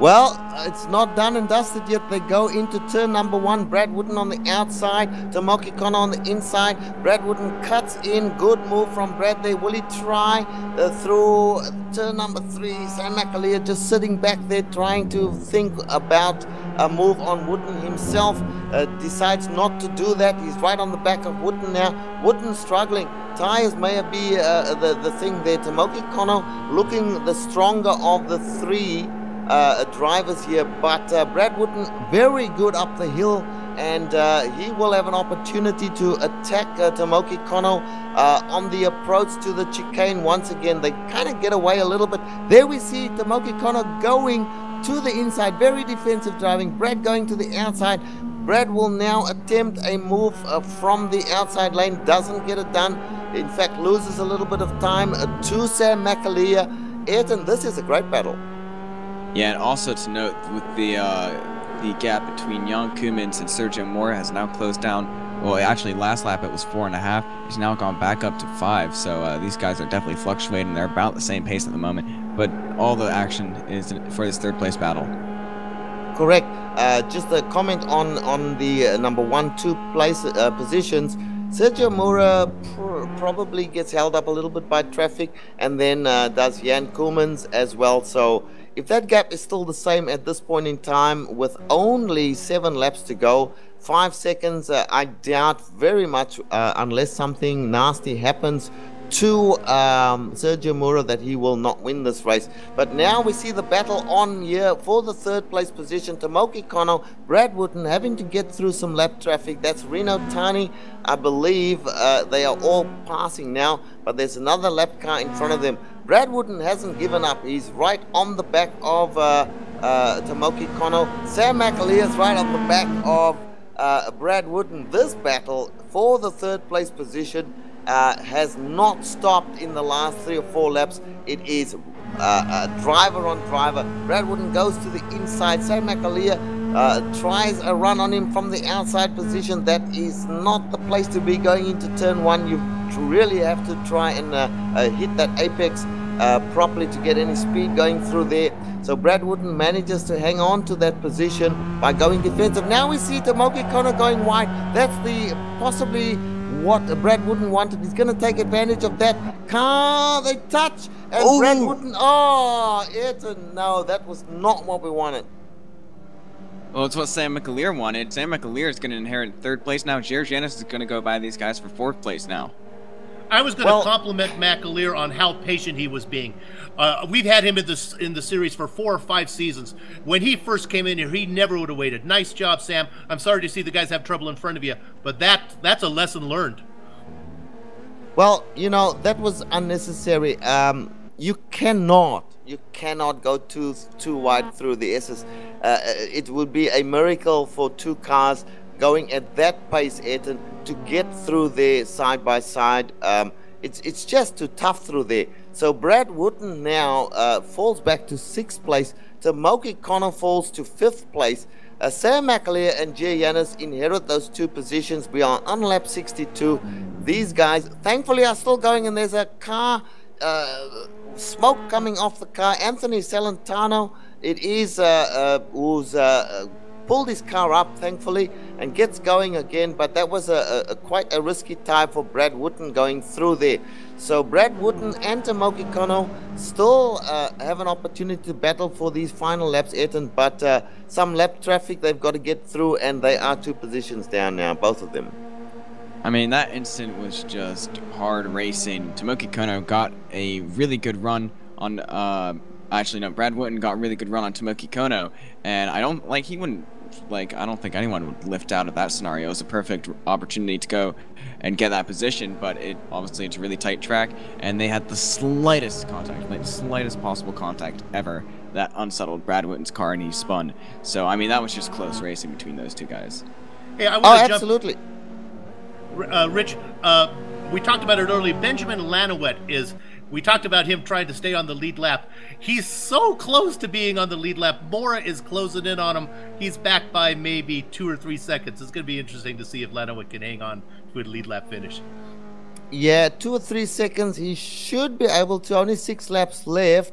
Well, it's not done and dusted yet. They go into turn number one. Brad Wooten on the outside, Tomoki Kono on the inside. Brad Wooten cuts in. Good move from Brad there. Will he try uh, through turn number three? Sam McAleer just sitting back there trying to think about a move on Wooten himself. Uh, decides not to do that. He's right on the back of Wooten now. Wooten struggling. Tires may be uh, the, the thing there. Tomoki Kono looking the stronger of the three uh, drivers here. But uh, Brad Wooten, very good up the hill, and uh, he will have an opportunity to attack uh, Tomoki Kono uh, on the approach to the chicane once again. They kind of get away a little bit. There we see Tomoki Kono going to the inside, very defensive driving. Brad going to the outside. Brad will now attempt a move uh, from the outside lane, doesn't get it done. In fact, loses a little bit of time to Sam McAleer. Ayrton, this is a great battle. Yeah, and also to note with the uh, the gap between Jan Koemans and Sergio Mora has now closed down. Well, actually, last lap it was four and a half. It's now gone back up to five. So uh, these guys are definitely fluctuating. They're about the same pace at the moment. But all the action is for this third place battle. Correct. Uh, just a comment on on the uh, number one, two place uh, positions. Sergio Mora pr probably gets held up a little bit by traffic, and then uh, does Jan Koemans as well. So if that gap is still the same at this point in time with only seven laps to go, five seconds, uh, I doubt very much, uh, unless something nasty happens to um, Sergio Mora that he will not win this race. But now we see the battle on here for the third place position. Tomoki Kono, Brad Wooten having to get through some lap traffic. That's Reno Tani. I believe uh, they are all passing now, but there's another lap car in front of them. Brad Wooten hasn't given up. He's right on the back of uh, uh, Tomoki Kono. Sam McAleer's right on the back of uh, Brad Wooten. This battle for the third place position uh, has not stopped in the last three or four laps. It is uh, driver on driver. Brad Wooten goes to the inside. Sam McAleer uh, tries a run on him from the outside position. That is not the place to be going into turn one. You really have to try and uh, uh, hit that apex uh, properly to get any speed going through there. So Brad Wooten manages to hang on to that position by going defensive. Now we see Tomoki Kono going wide. That's the possibly what Brad Wooten wanted. He's going to take advantage of that. Car, they touch. And Ooh. Brad Wooten, oh, ah, it's a no, that was not what we wanted. Well, it's what Sam McAleer wanted. Sam McAleer is going to inherit third place now. Jared Yanis is going to go by these guys for fourth place now. I was going to well, compliment McAleer on how patient he was being. Uh, we've had him in the in the series for four or five seasons. When he first came in here, he never would have waited. Nice job, Sam. I'm sorry to see the guys have trouble in front of you, but that that's a lesson learned. Well, you know that was unnecessary. Um, you cannot you cannot go too too wide through the S's. Uh, it would be a miracle for two cars going at that pace, Ayrton, to get through there side by side. Um, it's it's just too tough through there. So Brad Wooten now uh, falls back to sixth place. Tomoki Kono falls to fifth place. Uh, Sam McAleer and Jay Yanis inherit those two positions. We are on lap 62. These guys, thankfully, are still going, and there's a car, uh, smoke coming off the car. Anthony Salentano, it is uh, uh who's uh, pulled his car up, thankfully, and gets going again. But that was a, a, a quite a risky time for Brad Wooten going through there. So Brad Wooten and Tomoki Kono still uh, have an opportunity to battle for these final laps, Ayrton. But uh, some lap traffic they've got to get through, and they are two positions down now, both of them. I mean, that instant was just hard racing. Tomoki Kono got a really good run on. Uh, actually, no, Brad Wooten got a really good run on Tomoki Kono, and I don't like he wouldn't like I don't think anyone would lift out of that scenario. It was a perfect opportunity to go and get that position, but it obviously it's a really tight track, and they had the slightest contact, like the slightest possible contact ever that unsettled Brad Wooden's car, and he spun. So I mean that was just close racing between those two guys. Hey, I want oh, jump, absolutely. Uh, Rich, uh, we talked about it earlier. Benjamin Lanouette is we talked about him trying to stay on the lead lap. He's so close to being on the lead lap. Mora is closing in on him. He's back by maybe two or three seconds. It's going to be interesting to see if Lanouette can hang on to a lead lap finish. Yeah, two or three seconds. He should be able to. Only six laps left.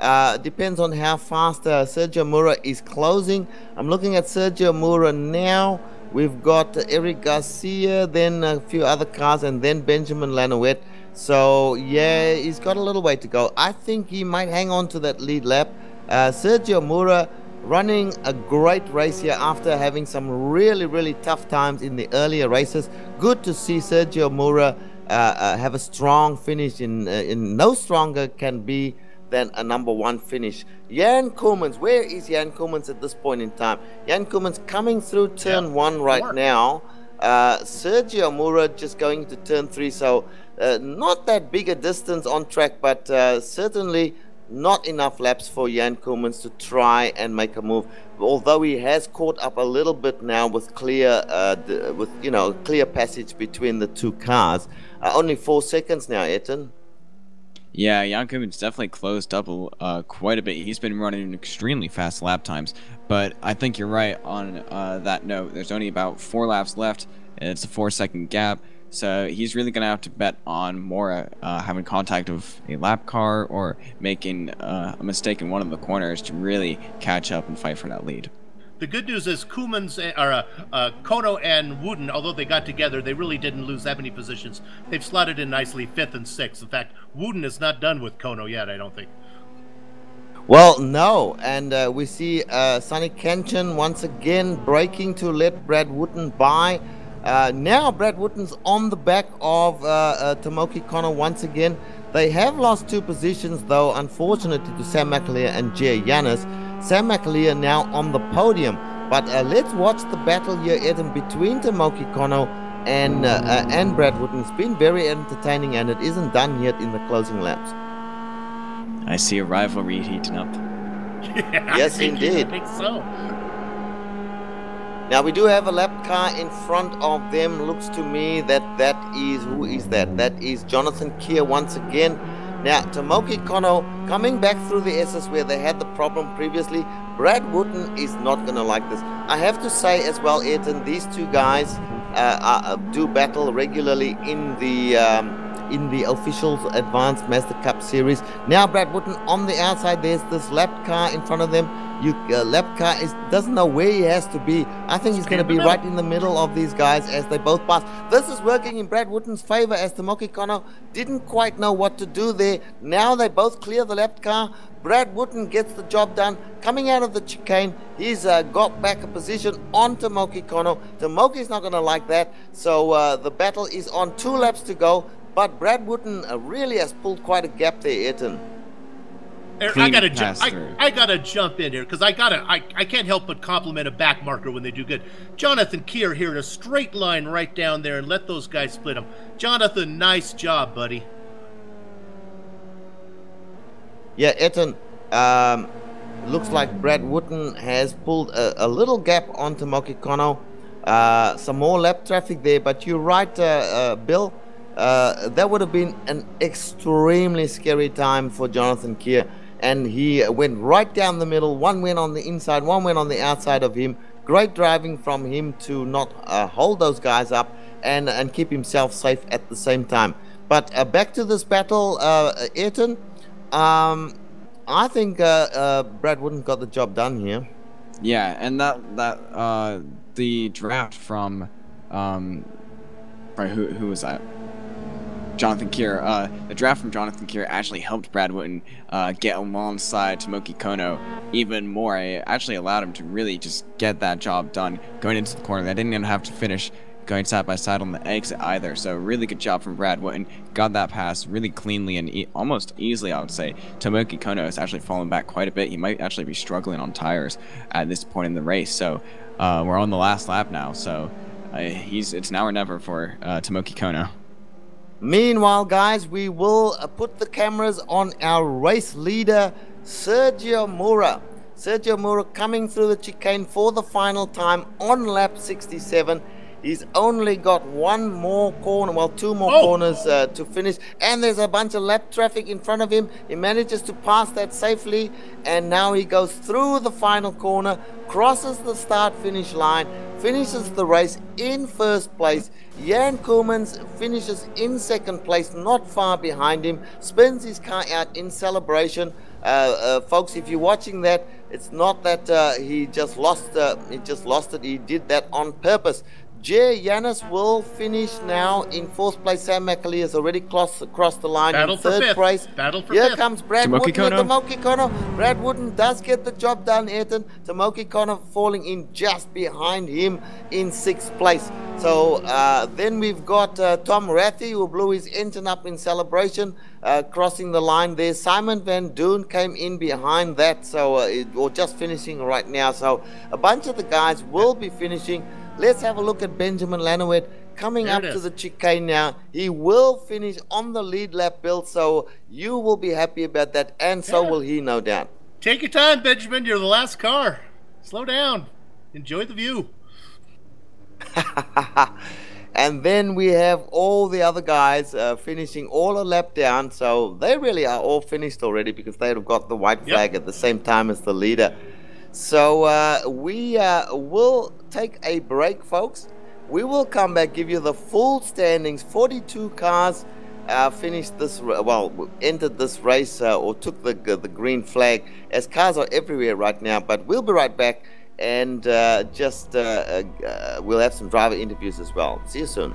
Uh, depends on how fast uh, Sergio Mura is closing. I'm looking at Sergio Mura now. We've got Eric Garcia, then a few other cars, and then Benjamin Lanouette. So, yeah, he's got a little way to go. I think he might hang on to that lead lap. Uh, Sergio Mura running a great race here after having some really, really tough times in the earlier races. Good to see Sergio Mura uh, uh, have a strong finish. In, uh, in no stronger can be than a number one finish. Jan Koemans, where is Jan Koemans at this point in time? Jan Koemans coming through turn one right now. Uh, Sergio Mura just going to turn three, so uh, not that big a distance on track, but uh, certainly not enough laps for Jan Koemans to try and make a move. Although he has caught up a little bit now with clear, uh, with you know, clear passage between the two cars. Uh, only four seconds now, Etan. Yeah, Jan Koemans definitely closed up uh, quite a bit. He's been running extremely fast lap times, but I think you're right on uh, that note. There's only about four laps left, and it's a four-second gap. So he's really going to have to bet on more uh, having contact with a lap car or making uh, a mistake in one of the corners to really catch up and fight for that lead. The good news is Koemans eh, or uh, uh, Kono and Wooten, although they got together, they really didn't lose that many positions. They've slotted in nicely fifth and sixth. In fact, Wooten is not done with Kono yet. I don't think. Well, no, and uh, we see uh, Sonny Kenshin once again breaking to let Brad Wooten by. Uh, now Brad Wooten's on the back of uh, uh, Tomoki Kono once again. They have lost two positions, though, unfortunately, to Sam McAleer and Jay Yanis. Sam McAleer now on the podium. But uh, let's watch the battle here, Eden, between Tomoki Kono and uh, uh, and Brad Wooten. It's been very entertaining, and it isn't done yet in the closing laps. I see a rivalry heating up. yeah, yes, I think, indeed. I think so. Now we do have a lap car in front of them. Looks to me that that is who is that? That is Jonathan Kier once again. Now, Tomoki Kono coming back through the SS where they had the problem previously, Brad Wooten is not going to like this. I have to say as well, Ayrton, these two guys uh, uh, do battle regularly in the um, in the officials Advanced Master Cup Series. Now, Brad Wooten on the outside, there's this lap car in front of them. You uh, lap car is doesn't know where he has to be. I think he's going to be right in the middle of these guys as they both pass. This is working in Brad Wooten's favor as Tomoki Kono didn't quite know what to do there. Now they both clear the lap car. Brad Wooten gets the job done. Coming out of the chicane, he's uh, got back a position on Tomoki Kono. Tomoki's not going to like that. So uh, the battle is on two laps to go. But Brad Wooten uh, really has pulled quite a gap there, Ayrton. Eric, I gotta jump. I, I, gotta jump in here because I gotta. I, I can't help but compliment a back marker when they do good. Jonathan Kier here in a straight line right down there and let those guys split them. Jonathan, nice job, buddy. Yeah, Eton. Um, looks like Brad Wooten has pulled a, a little gap onto Moki Kono. Uh, some more lap traffic there, but you're right, uh, uh, Bill. Uh, that would have been an extremely scary time for Jonathan Kier and he went right down the middle. One went on the inside, one went on the outside of him. Great driving from him to not uh, hold those guys up and, and keep himself safe at the same time. But uh, back to this battle, uh, Ayrton. Um, I think uh, uh, Brad Wooten got the job done here. Yeah, and that that uh, the draft from um, right, who who was that? Jonathan Kier. Uh, the draft from Jonathan Kier actually helped Brad Wooten uh, get alongside Tomoki Kono even more. It actually allowed him to really just get that job done going into the corner. They didn't even have to finish going side by side on the exit either. So really good job from Brad Wooten. Got that pass really cleanly and e almost easily, I would say. Tomoki Kono has actually fallen back quite a bit. He might actually be struggling on tires at this point in the race. So uh, we're on the last lap now. So uh, he's it's now or never for uh, Tomoki Kono. Meanwhile, guys, we will uh, put the cameras on our race leader, Sergio Mura. Sergio Mura coming through the chicane for the final time on lap 67. He's only got one more corner, well, two more oh. corners uh, to finish, and there's a bunch of lap traffic in front of him. He manages to pass that safely, and now he goes through the final corner, crosses the start finish line, finishes the race in first place. Jan Koemans finishes in second place, not far behind him, spins his car out in celebration. Uh, uh, folks, if you're watching that, it's not that uh, he just lost. Uh, he just lost it. He did that on purpose. Jay Yanis will finish now in fourth place. Sam McAleer has already crossed, crossed the line Battle in for third fifth. place. Battle for Here fifth. comes Brad Tomoki Wooten with Kono. Tomoki Kono. Brad Wooten does get the job done, Ayrton. Tomoki Kono falling in just behind him in sixth place. So uh, then we've got uh, Tom Rathy, who blew his engine up in celebration, uh, crossing the line there. Simon Van Doon came in behind that, so uh, it, or just finishing right now. So a bunch of the guys will be finishing. Let's have a look at Benjamin Lanouette coming There up to the chicane now. He will finish on the lead lap, Bill. So you will be happy about that, and so Yeah. will he, no doubt. Take your time, Benjamin. You're the last car. Slow down. Enjoy the view. and then we have all the other guys uh, finishing all a lap down. So they really are all finished already because they've got the white Yep. flag at the same time as the leader. So uh, we uh, will take a break, folks. We will come back, give you the full standings. 42 cars uh, finished this, well, entered this race uh, or took the, the green flag, as cars are everywhere right now. But we'll be right back and uh, just uh, we'll have some driver interviews as well. See you soon.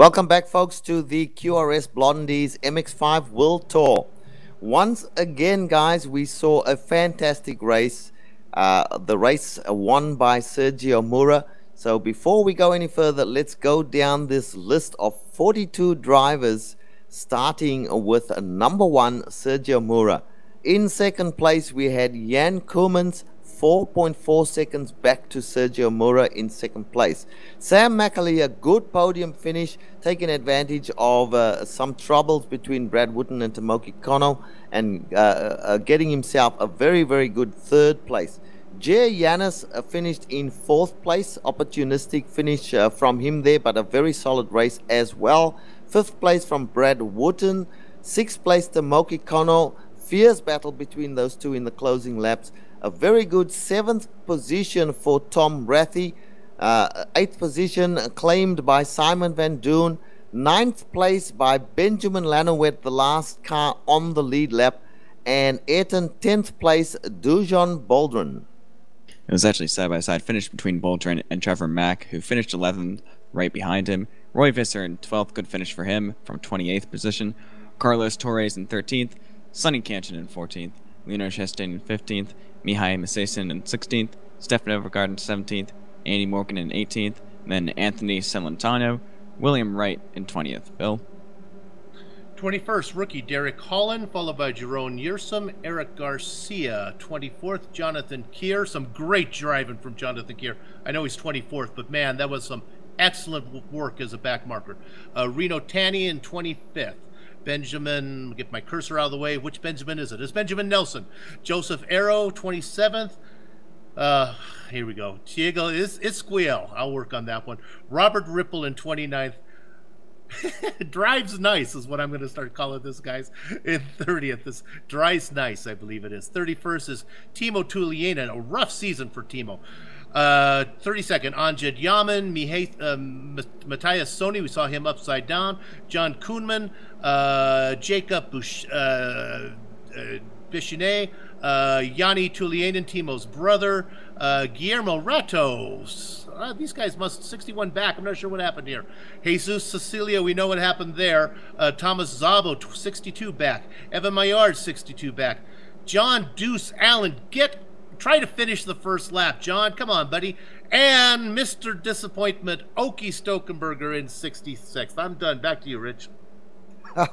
Welcome back, folks, to the QRS Blondies MX5 World Tour. Once again, guys, we saw a fantastic race. Uh, the race won by Sergio Mura. So before we go any further, let's go down this list of 42 drivers, starting with number one, Sergio Mura. In second place, we had Jan Koemans, 4.4 seconds back to Sergio Mura in second place. Sam McAleer, a good podium finish, taking advantage of uh, some troubles between Brad Wooten and Tomoki Kono and uh, uh, getting himself a very, very good third place. Jay Yanis uh, finished in fourth place, opportunistic finish uh, from him there, but a very solid race as well. Fifth place from Brad Wooten, sixth place Tomoki Kono. Fierce battle between those two in the closing laps. A very good seventh position for Tom Rathy. Uh, eighth position claimed by Simon Van Doon. Ninth place by Benjamin Lanouette, the last car on the lead lap. And Ayrton, 10th place, Dujon Boldrin. It was actually side by side finish between Boldrin and Trevor Mack, who finished 11th right behind him. Roy Visser in 12th, good finish for him from 28th position. Carlos Torres in 13th. Sonny Canton in 14th. Lino Chestang in 15th. Mihai Masasin in 16th, Stefan Overgaard in 17th, Andy Morgan in 18th, and then Anthony Celentano, William Wright in 20th. Bill? 21st, rookie Derek Holland, followed by Jerome Yersum, Eric Garcia. 24th, Jonathan Kier. Some great driving from Jonathan Kier. I know he's 24th, but man, that was some excellent work as a back marker. Uh, Reno Tanny in 25th. Benjamin, get my cursor out of the way. Which Benjamin is it? It's Benjamin Nelson. Joseph Arrow, 27th. Uh, here we go. Diego is Isquiel. I'll work on that one. Robert Ripple in 29th. drives nice is what I'm going to start calling this guys in 30th. This drives nice, I believe it is. 31st is Timo Tuliainen. A rough season for Timo. Uh, 32nd, Anjed Yaman, Mihai, um, Matthias Sony, we saw him upside down. John Kuhnman, uh, Jacob Bush, uh, uh, Bichinet, uh, Yanni Tuliainen, Timo's brother, uh, Guillermo Ratos. Uh, these guys must 61 back. I'm not sure what happened here. Jesus Cecilia, we know what happened there. Uh, Thomas Zabo, 62 back. Evan Maillard, 62 back. John Deuce Allen, get try to finish the first lap. John, come on, buddy. And Mr. Disappointment, Oki Stokenberger in 66th. I'm done. Back to you, Rich.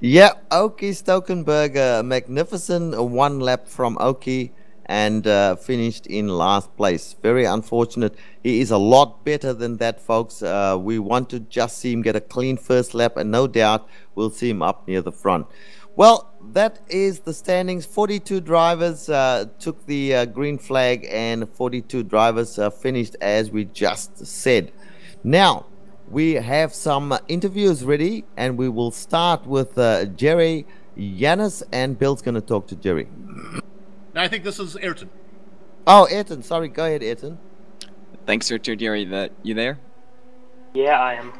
yeah, Oki Stokenberger, magnificent one lap from Oki and uh, finished in last place. Very unfortunate. He is a lot better than that, folks. Uh, we want to just see him get a clean first lap, and no doubt we'll see him up near the front. Well, that is the standings. 42 drivers uh, took the uh, green flag, and 42 drivers uh, finished as we just said. Now, we have some interviews ready, and we will start with uh, Jerry Yanis, and Bill's going to talk to Jerry. I think this is Ayrton. Oh, Ayrton. Sorry, go ahead, Ayrton. Thanks, Richard. Jerry, that you there? Yeah, I am.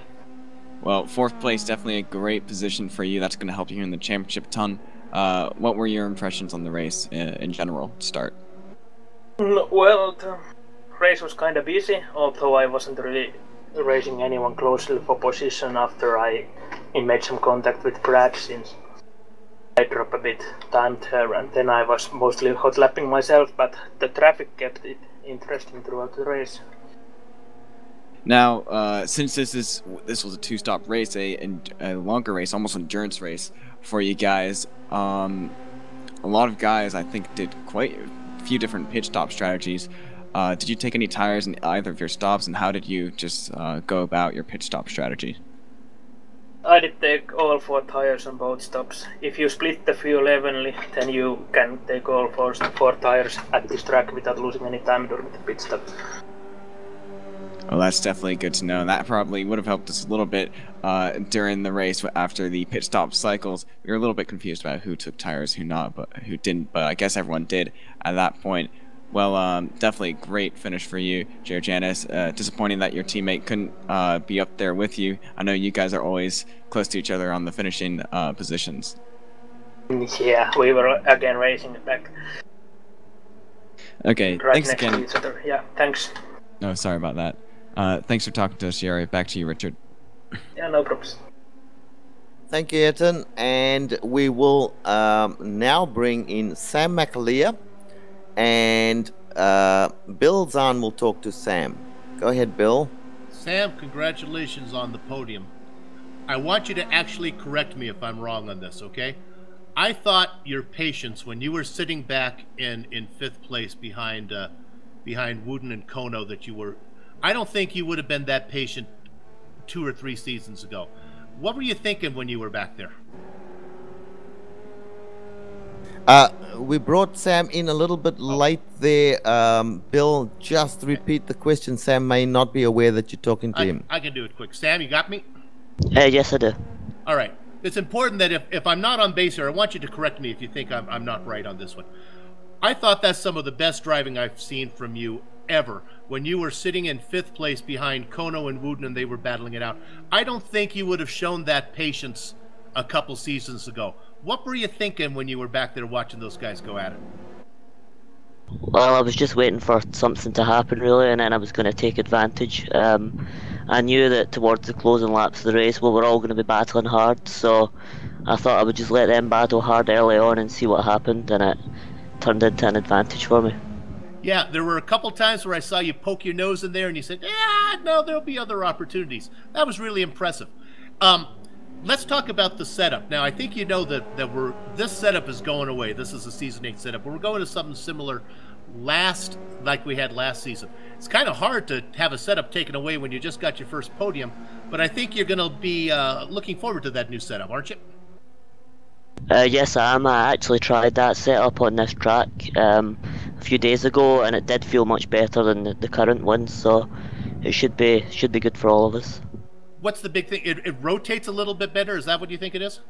Well, fourth place, definitely a great position for you. That's going to help you here in the championship ton. Uh, what were your impressions on the race in, uh, in general start? Mm, well, the race was kind of busy, although I wasn't really racing anyone closely for position after I made some contact with Brad since I dropped a bit time there and then I was mostly hot lapping myself, but the traffic kept it interesting throughout the race. Now, uh, since this is this was a two-stop race, a, a longer race, almost endurance race for you guys, um, a lot of guys I think did quite a few different pit stop strategies. Uh, did you take any tires in either of your stops, and how did you just uh, go about your pit stop strategy? I did take all four tires on both stops. If you split the fuel evenly, then you can take all four, four tires at this track without losing any time during the pit stop. Well, that's definitely good to know. That probably would have helped us a little bit uh, during the race after the pit stop cycles. We were a little bit confused about who took tires, who not, but who didn't. But I guess everyone did at that point. Well, um, definitely great finish for you, Jared Janis. Uh, disappointing that your teammate couldn't uh, be up there with you. I know you guys are always close to each other on the finishing uh, positions. Yeah, we were again racing back. Okay, right thanks next again. To each other. Yeah, thanks. No, oh, sorry about that. Uh, thanks for talking to us, Jerry. Back to you, Richard. Yeah, no problems. Thank you, Ayrton. And we will um, now bring in Sam McAleer and uh, Bill Zahn will talk to Sam. Go ahead, Bill. Sam, congratulations on the podium. I want you to actually correct me if I'm wrong on this, okay? I thought your patience when you were sitting back in, in fifth place behind uh, behind Wooten and Kono that you were. I don't think you would have been that patient two or three seasons ago. What were you thinking when you were back there? Uh, we brought Sam in a little bit late there. Um, Bill, just repeat the question. Sam may not be aware that you're talking to I, him. I can do it quick. Sam, you got me? Uh, yes, I do. All right. It's important that if, if I'm not on base here, I want you to correct me if you think I'm, I'm not right on this one. I thought that's some of the best driving I've seen from you ever when you were sitting in fifth place behind Kono and Wooten and they were battling it out. I don't think you would have shown that patience a couple seasons ago. What were you thinking when you were back there watching those guys go at it? Well, I was just waiting for something to happen, really, and then I was going to take advantage. Um, I knew that towards the closing laps of the race, we were all going to be battling hard, so I thought I would just let them battle hard early on and see what happened, and it turned into an advantage for me. Yeah, there were a couple times where I saw you poke your nose in there and you said, yeah, no, there'll be other opportunities. That was really impressive. Um, let's talk about the setup. Now, I think you know that, that we're this setup is going away. This is a season eight setup. But we're going to something similar last like we had last season. It's kind of hard to have a setup taken away when you just got your first podium, but I think you're going to be uh, looking forward to that new setup, aren't you? Uh, yes, I am. I actually tried that setup on this track um, a few days ago, and it did feel much better than the, the current one. So it should be should be good for all of us. What's the big thing? It, it rotates a little bit better. Is that what you think it is?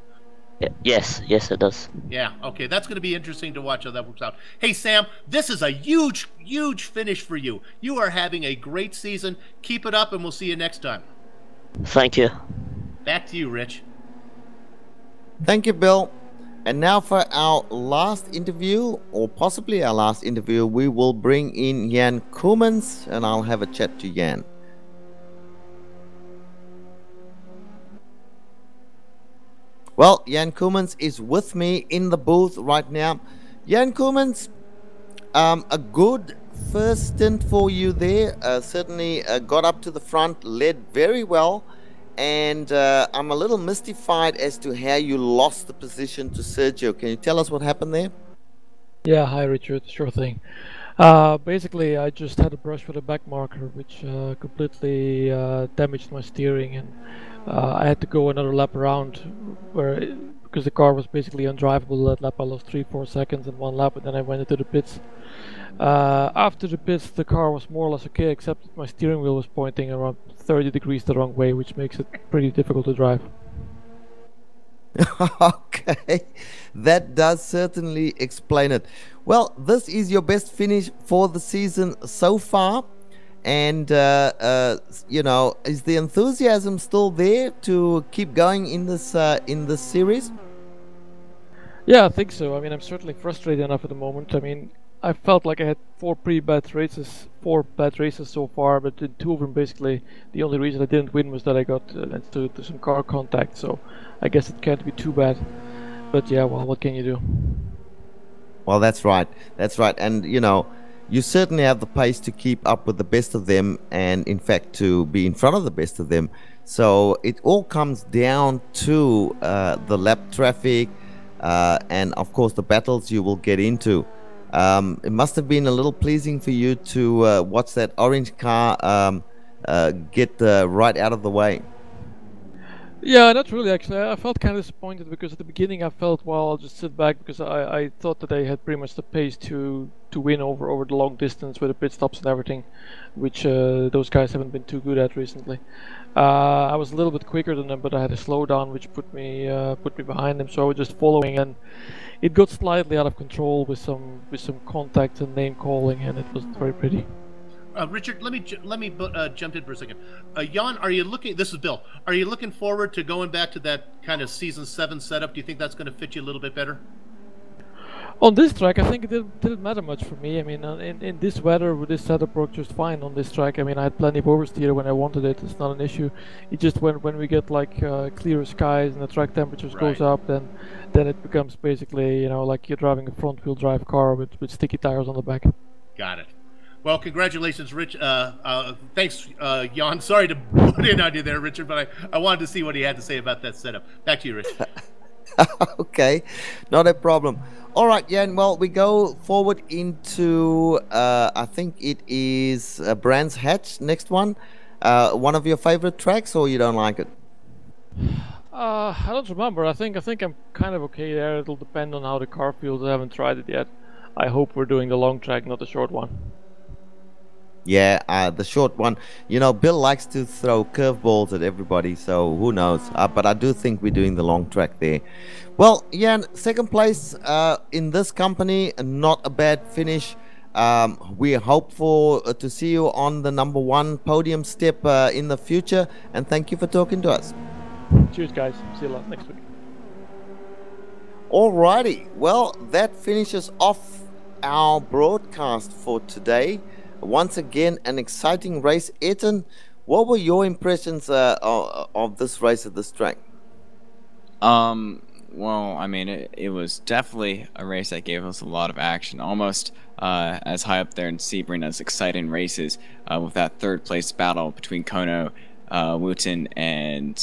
Yes, yes, it does. Yeah, okay, that's going to be interesting to watch how that works out. Hey, Sam, this is a huge, huge finish for you. You are having a great season. Keep it up, and we'll see you next time. Thank you. Back to you, Rich. Thank you, Bill. And now for our last interview, or possibly our last interview, we will bring in Jan Koemans, and I'll have a chat to Jan. Well, Jan Koemans is with me in the booth right now. Jan Koemans, um, a good first stint for you there. Uh, certainly uh, got up to the front, led very well and uh, I'm a little mystified as to how you lost the position to Sergio. Can you tell us what happened there? Yeah, hi Richard, sure thing. Uh, basically, I just had a brush with a back marker, which uh, completely uh, damaged my steering, and uh, I had to go another lap around, where because the car was basically undrivable. That lap I lost three, four seconds in one lap, and then I went into the pits. Uh, after the pits, the car was more or less okay, except my steering wheel was pointing around 30 degrees the wrong way, which makes it pretty difficult to drive. okay, that does certainly explain it. Well, this is your best finish for the season so far. And, uh, uh, you know, is the enthusiasm still there to keep going in this, uh, in this series? Yeah, I think so. I mean, I'm certainly frustrated enough at the moment. I mean, I felt like I had four pretty bad races, four bad races so far, but in two of them, basically, the only reason I didn't win was that I got uh, into to some car contact. So I guess it can't be too bad. But yeah, well, what can you do? Well, that's right. That's right. And, you know, you certainly have the pace to keep up with the best of them and, in fact, to be in front of the best of them. So it all comes down to uh, the lap traffic uh, and, of course, the battles you will get into. Um, it must have been a little pleasing for you to uh, watch that orange car um, uh, get uh, right out of the way. Yeah, not really actually. I felt kind of disappointed because at the beginning I felt, well, I'll just sit back because I, I thought that they had pretty much the pace to to win over over the long distance with the pit stops and everything, which uh, those guys haven't been too good at recently. Uh, I was a little bit quicker than them, but I had a slowdown which put me uh, put me behind them. So I was just following, and it got slightly out of control with some with some contact and name calling, and it wasn't very pretty. Uh, Richard, let me let me uh, jump in for a second. Uh, Jan, are you looking? This is Bill. Are you looking forward to going back to that kind of season seven setup? Do you think that's going to fit you a little bit better? On this track, I think it didn't, didn't matter much for me. I mean, uh, in, in this weather, with this setup worked just fine on this track. I mean, I had plenty of oversteer when I wanted it. It's not an issue. It just when when we get like uh, clearer skies and the track temperatures goes up, then then it becomes basically you know like you're driving a front wheel drive car with, with sticky tires on the back. Got it. Well, congratulations, Rich. Uh, uh, thanks, uh, Jan. Sorry to put in on you there, Richard, but I, I wanted to see what he had to say about that setup. Back to you, Rich. okay, not a problem. All right, Jan. Well, we go forward into uh, I think it is uh, Brands Hatch. Next one. Uh, one of your favorite tracks, or you don't like it? Uh, I don't remember. I think I think I'm kind of okay there. It'll depend on how the car feels. I haven't tried it yet. I hope we're doing the long track, not the short one. Yeah, uh, the short one. You know, Bill likes to throw curveballs at everybody, so who knows? Uh, but I do think we're doing the long track there. Well, Jan, second place uh, in this company, not a bad finish. Um, we hope for uh, to see you on the number one podium step uh, in the future, and thank you for talking to us. Cheers, guys. See you lot next week. Alrighty, well, that finishes off our broadcast for today. Once again, an exciting race. Eton, what were your impressions uh, of, this race at this track? Um, well, I mean, it, it was definitely a race that gave us a lot of action, almost uh, as high up there in Sebring as exciting races uh, with that third place battle between Kono, uh, Wooten, and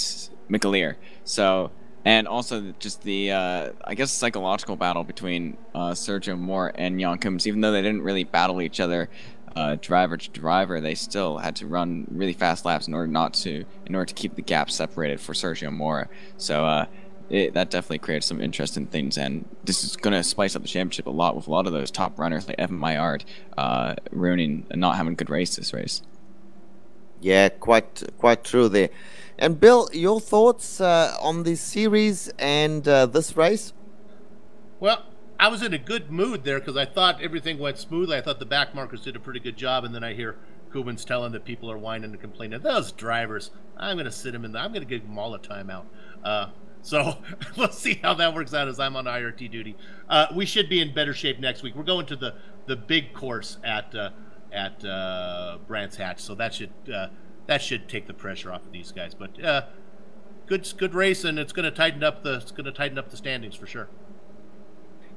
McAleer. So, and also just the, uh, I guess, psychological battle between uh, Sergio Moore and Jan even though they didn't really battle each other uh, driver to driver, they still had to run really fast laps in order not to, in order to keep the gap separated for Sergio Mora. So uh, it, that definitely created some interesting things, and this is going to spice up the championship a lot with a lot of those top runners like Evan Maillard uh, ruining and not having a good race this race. Yeah, quite quite true there. And Bill, your thoughts uh, on this series and uh, this race? Well, I was in a good mood there because I thought everything went smoothly. I thought the back markers did a pretty good job, and then I hear Kubin's telling that people are whining and complaining. Those drivers, I'm going to sit them in. The, I'm going to give them all a timeout. Uh, so let's see how that works out as I'm on IRT duty. Uh, we should be in better shape next week. We're going to the the big course at uh, at uh, Brands Hatch, so that should uh, that should take the pressure off of these guys. But uh, good good race, and it's going to tighten up the it's going to tighten up the standings for sure.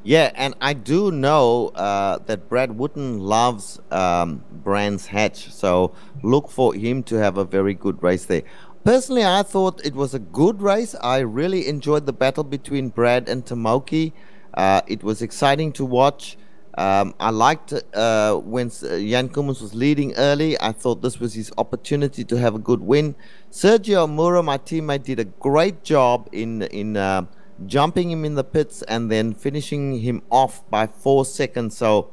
Yeah, and I do know uh, that Brad Wooten loves um, Brands Hatch, so look for him to have a very good race there. Personally, I thought it was a good race. I really enjoyed the battle between Brad and Tomoki. Uh, it was exciting to watch. Um, I liked uh, when uh, Jan Koemans was leading early. I thought this was his opportunity to have a good win. Sergio Mura, my teammate, did a great job in in uh, jumping him in the pits and then finishing him off by four seconds. So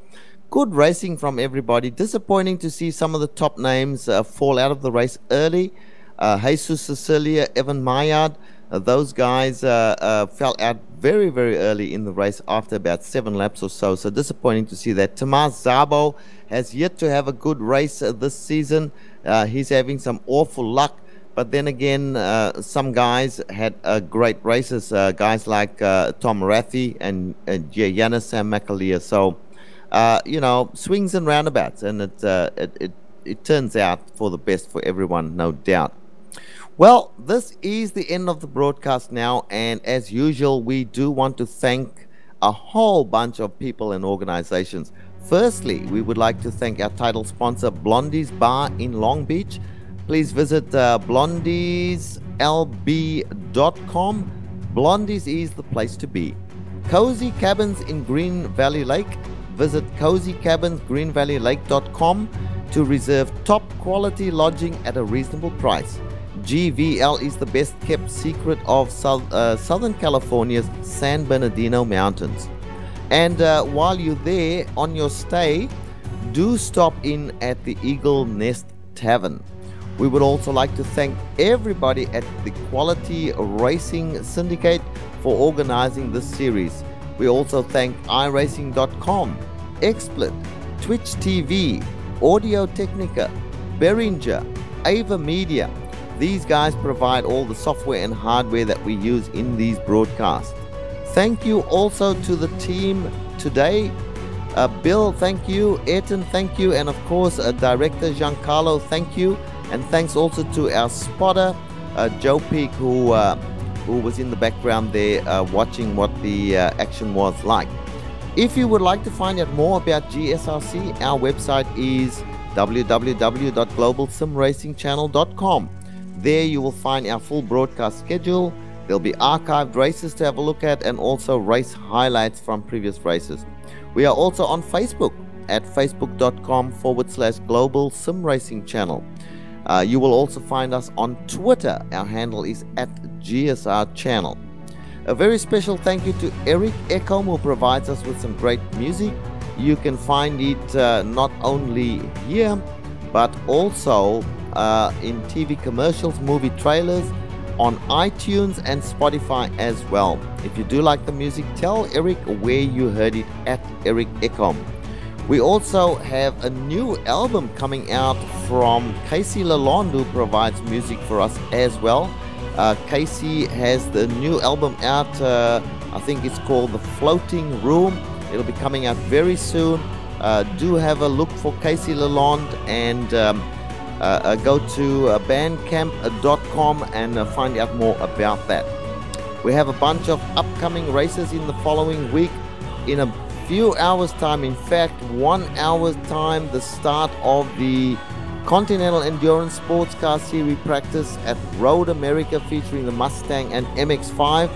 good racing from everybody. Disappointing to see some of the top names uh, fall out of the race early. Uh, Jesus Cecilia, Evan Maillard, uh, those guys uh, uh, fell out very, very early in the race after about seven laps or so. So disappointing to see that. Tomas Zabo has yet to have a good race uh, this season. He's having some awful luck. But then again, uh, some guys had uh, great races. Uh, guys like uh, Tom Rathie and uh, Giannis Sam McAleer. So, uh, you know, swings and roundabouts, and it, uh, it it it turns out for the best for everyone, no doubt. Well, this is the end of the broadcast now, and as usual, we do want to thank a whole bunch of people and organizations. Firstly, we would like to thank our title sponsor, Blondie's Bar in Long Beach. Please visit uh, blondieslb.com. Blondie's is the place to be. Cozy Cabins in Green Valley Lake. Visit cozycabinsgreenvalleylake.com to reserve top quality lodging at a reasonable price. GVL is the best kept secret of South, uh, Southern California's San Bernardino Mountains. And uh, while you're there on your stay, do stop in at the Eagle Nest Tavern. We would also like to thank everybody at the Quality Racing Syndicate for organizing this series. We also thank iRacing.com, XSplit, Twitch TV, Audio Technica, Behringer, AVerMedia. These guys provide all the software and hardware that we use in these broadcasts. Thank you also to the team today. Uh, Bill, thank you. Ayrton, thank you. And of course, uh, Director Giancarlo, thank you. And thanks also to our spotter, uh, Joe Peak, who, uh, who was in the background there uh, watching what the uh, action was like. If you would like to find out more about GSRC, our website is www.globalsimracingchannel.com. There you will find our full broadcast schedule. There'll be archived races to have a look at and also race highlights from previous races. We are also on Facebook at facebook.com forward slash global sim racing channel. Uh, you will also find us on Twitter. Our handle is at GSR channel. A very special thank you to Eric Ecom who provides us with some great music. You can find it uh, not only here but also uh, in TV commercials, movie trailers, on iTunes and Spotify as well. If you do like the music, tell Eric where you heard it at Eric Ecom. We also have a new album coming out from Casey Lalonde, who provides music for us as well. Uh, Casey has the new album out, uh, I think it's called The Floating Room. It'll be coming out very soon. Uh, do have a look for Casey Lalonde and um, uh, uh, go to uh, bandcamp.com and find out more about that. We have a bunch of upcoming races in the following week. In a few hours' time, in fact, one hour's time, the start of the Continental Endurance Sports Car Series practice at Road America featuring the Mustang and MX5.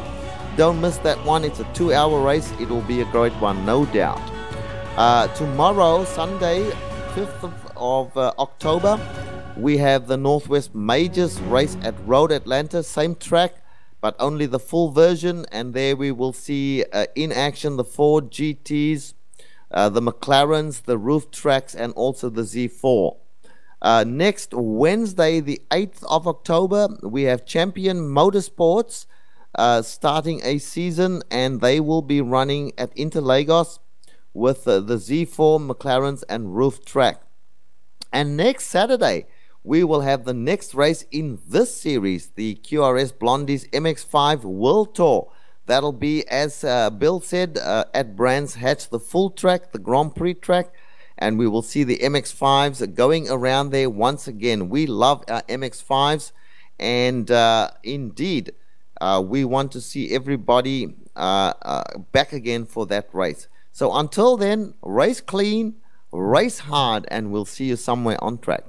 Don't miss that one, it's a two hour race. It will be a great one, no doubt. Uh, tomorrow, Sunday, 5th of, of uh, October, we have the Northwest Majors race at Road Atlanta, same track, but only the full version. And there we will see uh, in action the Ford GTs, uh, the McLarens, the Ruf tracks, and also the Z4. Uh, next Wednesday, the 8th of October, we have Champion Motorsports uh, starting a season, and they will be running at Interlagos with uh, the Z4, McLarens, and Ruf track. And next Saturday, we will have the next race in this series, the QRS Blondies MX5 World Tour. That'll be, as uh, Bill said, uh, at Brands Hatch, the full track, the Grand Prix track, and we will see the MX5s going around there once again. We love our MX5s, and uh, indeed, uh, we want to see everybody uh, uh, back again for that race. So until then, race clean, race hard, and we'll see you somewhere on track.